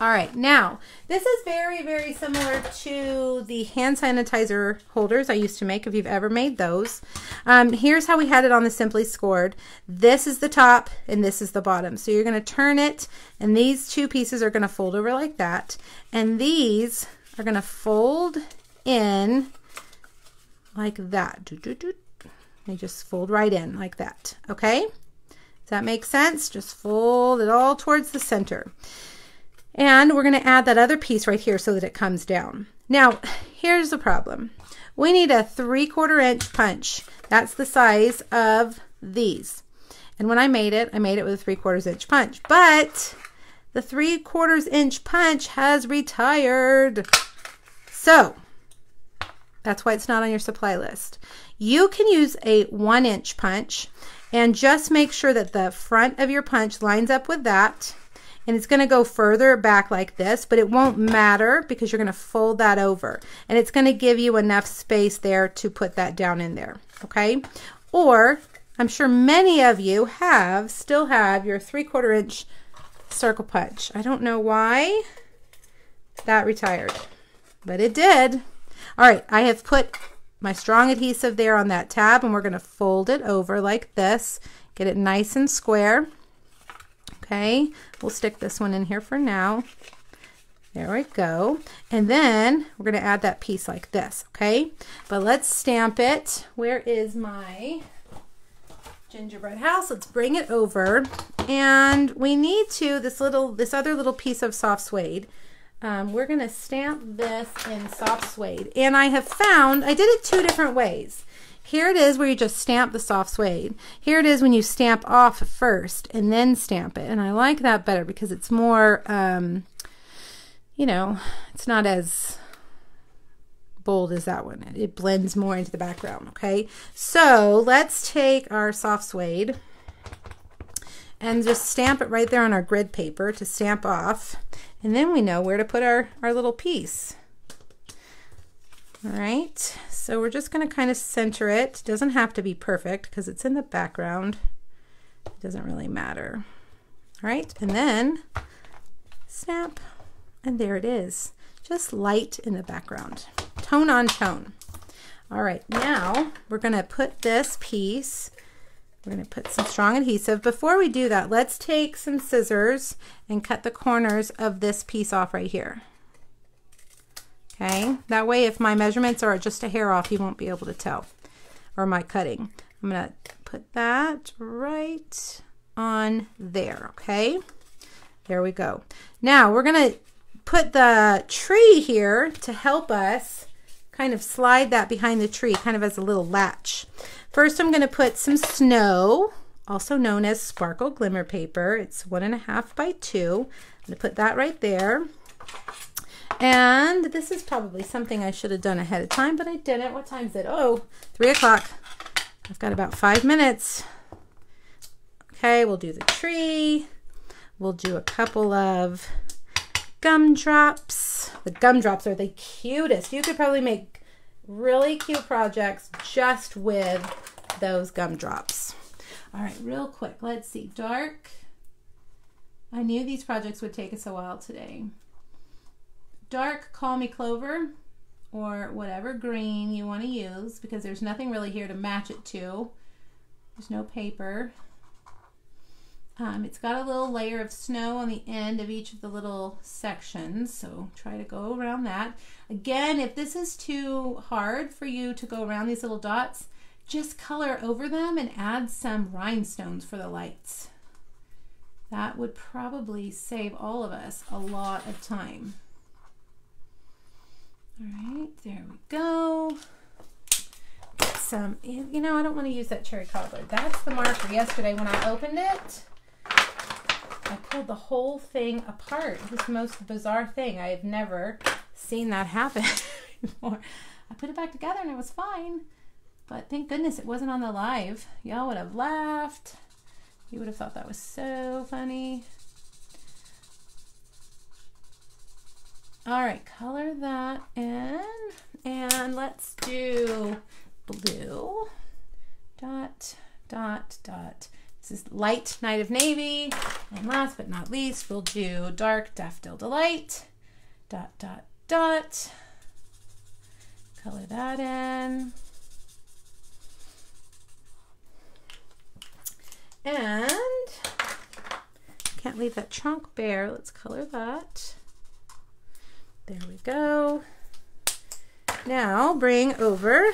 All right, now this is very, very similar to the hand sanitizer holders I used to make, if you've ever made those. Um, here's how we had it on the Simply Scored. This is the top and this is the bottom. So you're going to turn it and these two pieces are going to fold over like that. And these are going to fold in like that. They just fold right in like that, okay? Does that make sense? Just fold it all towards the center. And we're going to add that other piece right here so that it comes down. Now, here's the problem. We need a 3 quarter inch punch. That's the size of these. And when I made it, I made it with a 3 quarters inch punch. But the 3 quarters inch punch has retired. So, that's why it's not on your supply list. You can use a 1 inch punch and just make sure that the front of your punch lines up with that and it's going to go further back like this, but it won't matter because you're going to fold that over and it's going to give you enough space there to put that down in there. Okay. Or I'm sure many of you have still have your three quarter inch circle punch. I don't know why that retired, but it did. All right. I have put my strong adhesive there on that tab and we're going to fold it over like this, get it nice and square. Okay, we'll stick this one in here for now. There we go. And then we're going to add that piece like this, okay? But let's stamp it. Where is my gingerbread house? Let's bring it over. And we need to, this little, this other little piece of soft suede, um, we're going to stamp this in soft suede. And I have found, I did it two different ways. Here it is where you just stamp the soft suede. Here it is when you stamp off first and then stamp it. And I like that better because it's more, um, you know, it's not as bold as that one. It blends more into the background, okay? So let's take our soft suede and just stamp it right there on our grid paper to stamp off. And then we know where to put our, our little piece. All right, so we're just going to kind of center it. Doesn't have to be perfect because it's in the background. It doesn't really matter. All right, and then snap, and there it is. Just light in the background, tone on tone. All right, now we're going to put this piece, we're going to put some strong adhesive. Before we do that, let's take some scissors and cut the corners of this piece off right here. Okay, that way if my measurements are just a hair off, you won't be able to tell, or my cutting. I'm going to put that right on there, okay? There we go. Now we're going to put the tree here to help us kind of slide that behind the tree, kind of as a little latch. First, I'm going to put some snow, also known as sparkle glimmer paper. It's one and a half by two. I'm going to put that right there. And this is probably something I should have done ahead of time, but I didn't. What time is it? Oh, three o'clock. I've got about five minutes. Okay, we'll do the tree. We'll do a couple of gumdrops. The gumdrops are the cutest. You could probably make really cute projects just with those gumdrops. All right, real quick, let's see. Dark. I knew these projects would take us a while today dark Call Me Clover or whatever green you want to use because there's nothing really here to match it to. There's no paper. Um, it's got a little layer of snow on the end of each of the little sections, so try to go around that. Again, if this is too hard for you to go around these little dots, just color over them and add some rhinestones for the lights. That would probably save all of us a lot of time. All right, there we go. Some, you know, I don't want to use that cherry cobbler. That's the marker yesterday when I opened it. I pulled the whole thing apart. The most bizarre thing. I have never seen that happen (laughs) before. I put it back together and it was fine. But thank goodness it wasn't on the live. Y'all would have laughed. You would have thought that was so funny. All right, color that in. And let's do blue. Dot, dot, dot. This is light Night of Navy. And last but not least, we'll do dark Daffodil Delight. Dot, dot, dot. Color that in. And can't leave that trunk bare. Let's color that. There we go. Now bring over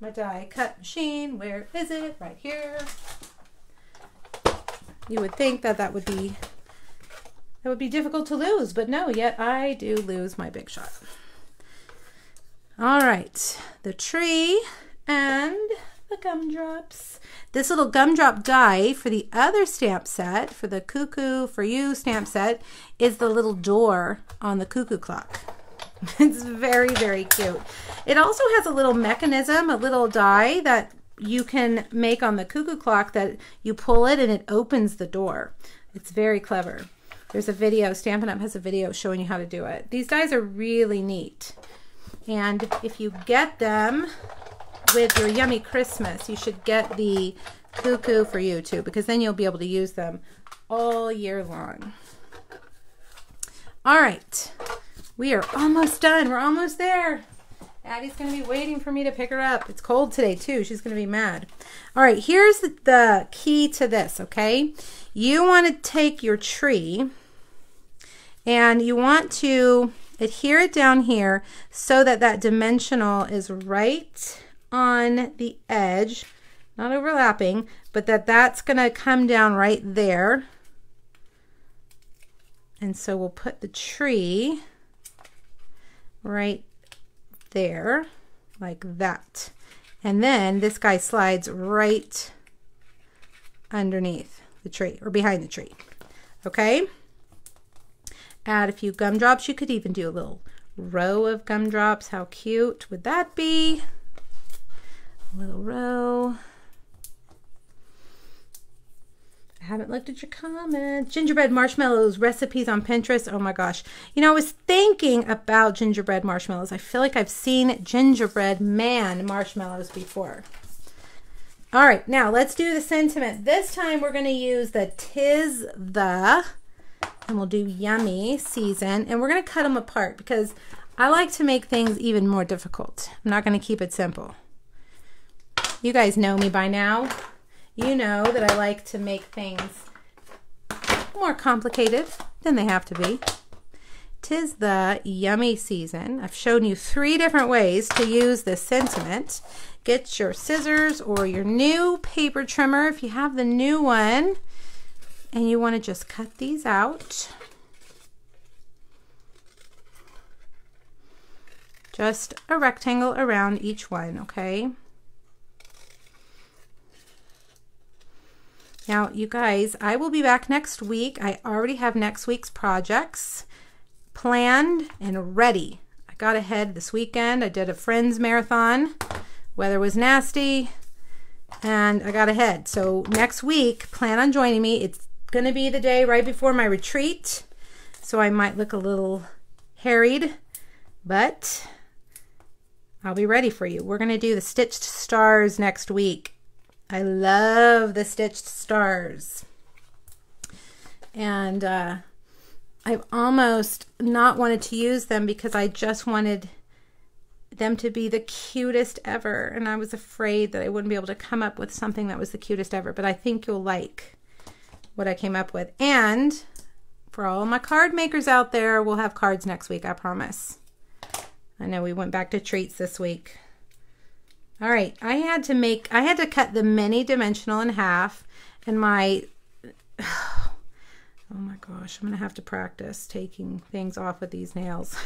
my die cut machine. Where is it? Right here. You would think that that would be that would be difficult to lose, but no, yet I do lose my big shot. All right, the tree and the gumdrops. This little gumdrop die for the other stamp set, for the Cuckoo for You stamp set, is the little door on the cuckoo clock. (laughs) it's very, very cute. It also has a little mechanism, a little die that you can make on the cuckoo clock that you pull it and it opens the door. It's very clever. There's a video, Stampin' Up! has a video showing you how to do it. These dies are really neat. And if you get them with your Yummy Christmas, you should get the Cuckoo for you too, because then you'll be able to use them all year long. All right, we are almost done. We're almost there. Addie's going to be waiting for me to pick her up. It's cold today too. She's going to be mad. All right, here's the key to this, okay? You want to take your tree and you want to adhere it down here so that that dimensional is right on the edge, not overlapping, but that that's going to come down right there. And so we'll put the tree right there, like that. And then this guy slides right underneath the tree or behind the tree. Okay? Add a few gumdrops. You could even do a little row of gumdrops. How cute would that be? A little row. I haven't looked at your comments. Gingerbread marshmallows recipes on Pinterest. Oh my gosh. You know, I was thinking about gingerbread marshmallows. I feel like I've seen gingerbread man marshmallows before. All right, now let's do the sentiment. This time we're going to use the Tis the, and we'll do yummy season, and we're going to cut them apart because I like to make things even more difficult. I'm not going to keep it simple. You guys know me by now. You know that I like to make things more complicated than they have to be. Tis the yummy season. I've shown you three different ways to use this sentiment. Get your scissors or your new paper trimmer if you have the new one. And you want to just cut these out. Just a rectangle around each one, okay? Now, you guys, I will be back next week. I already have next week's projects planned and ready. I got ahead this weekend. I did a friends marathon. Weather was nasty and I got ahead. So next week, plan on joining me. It's going to be the day right before my retreat. So I might look a little harried, but I'll be ready for you. We're going to do the stitched stars next week. I love the stitched stars. And uh, I've almost not wanted to use them because I just wanted them to be the cutest ever. And I was afraid that I wouldn't be able to come up with something that was the cutest ever. But I think you'll like what I came up with. And for all my card makers out there, we'll have cards next week, I promise. I know we went back to treats this week. All right, I had to make, I had to cut the mini dimensional in half and my, (sighs) oh my gosh, I'm to have to practice taking things off with these nails.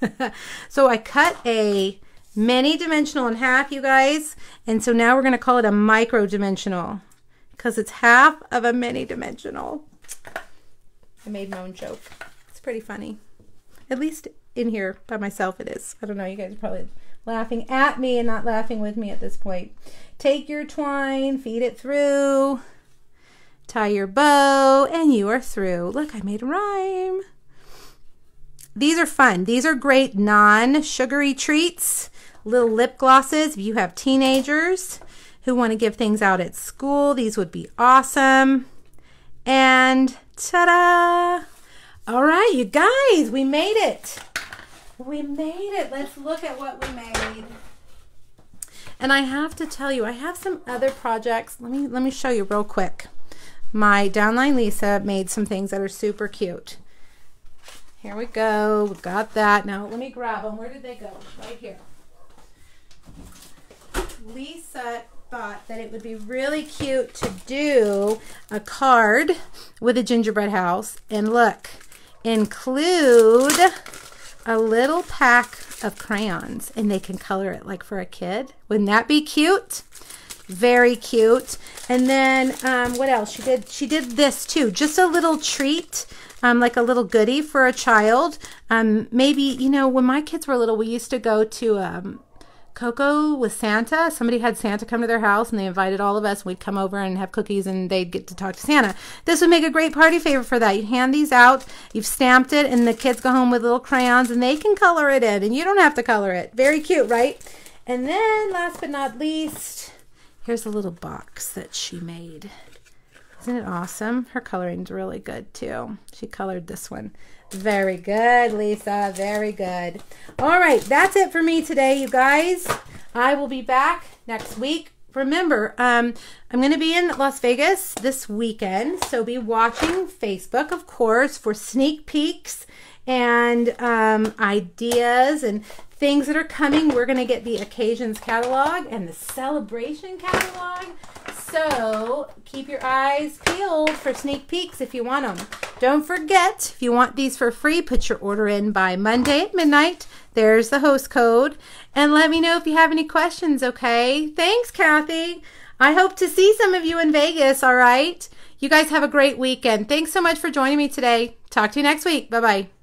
(laughs) so I cut a mini dimensional in half, you guys. And so now we're to call it a micro dimensional because it's half of a mini dimensional. I made my own joke. It's pretty funny. At least in here by myself. It is. I don't know. You guys probably laughing at me and not laughing with me at this point. Take your twine, feed it through, tie your bow, and you are through. Look, I made a rhyme. These are fun. These are great non-sugary treats, little lip glosses. If you have teenagers who want to give things out at school, these would be awesome. And ta-da! All right, you guys, we made it. We made it. Let's look at what we made. And I have to tell you, I have some other projects. Let me let me show you real quick. My downline Lisa made some things that are super cute. Here we go. We got that. Now let me grab them. Where did they go? Right here. Lisa thought that it would be really cute to do a card with a gingerbread house. And look, include a little pack of crayons and they can color it like for a kid. Wouldn't that be cute? Very cute. And then um, what else? She did she did this too. Just a little treat. Um, like a little goodie for a child. Um, maybe, you know, when my kids were little, we used to go to um, Cocoa with Santa. Somebody had Santa come to their house and they invited all of us. We'd come over and have cookies and they'd get to talk to Santa. This would make a great party favor for that. You hand these out, you've stamped it, and the kids go home with little crayons and they can color it in and you don't have to color it. Very cute, right? And then last but not least, here's a little box that she made. Isn't it awesome? Her coloring's really good too. She colored this one. Very good, Lisa. Very good. All right, that's it for me today, you guys. I will be back next week. Remember, um, I'm going to be in Las Vegas this weekend, so be watching Facebook, of course, for sneak peeks and um, ideas and things that are coming. We're going to get the occasions catalog and the celebration catalog. So keep your eyes peeled for sneak peeks if you want them. Don't forget, if you want these for free, put your order in by Monday at midnight. There's the host code. And let me know if you have any questions, okay? Thanks, Kathy. I hope to see some of you in Vegas, all right? You guys have a great weekend. Thanks so much for joining me today. Talk to you next week. Bye-bye.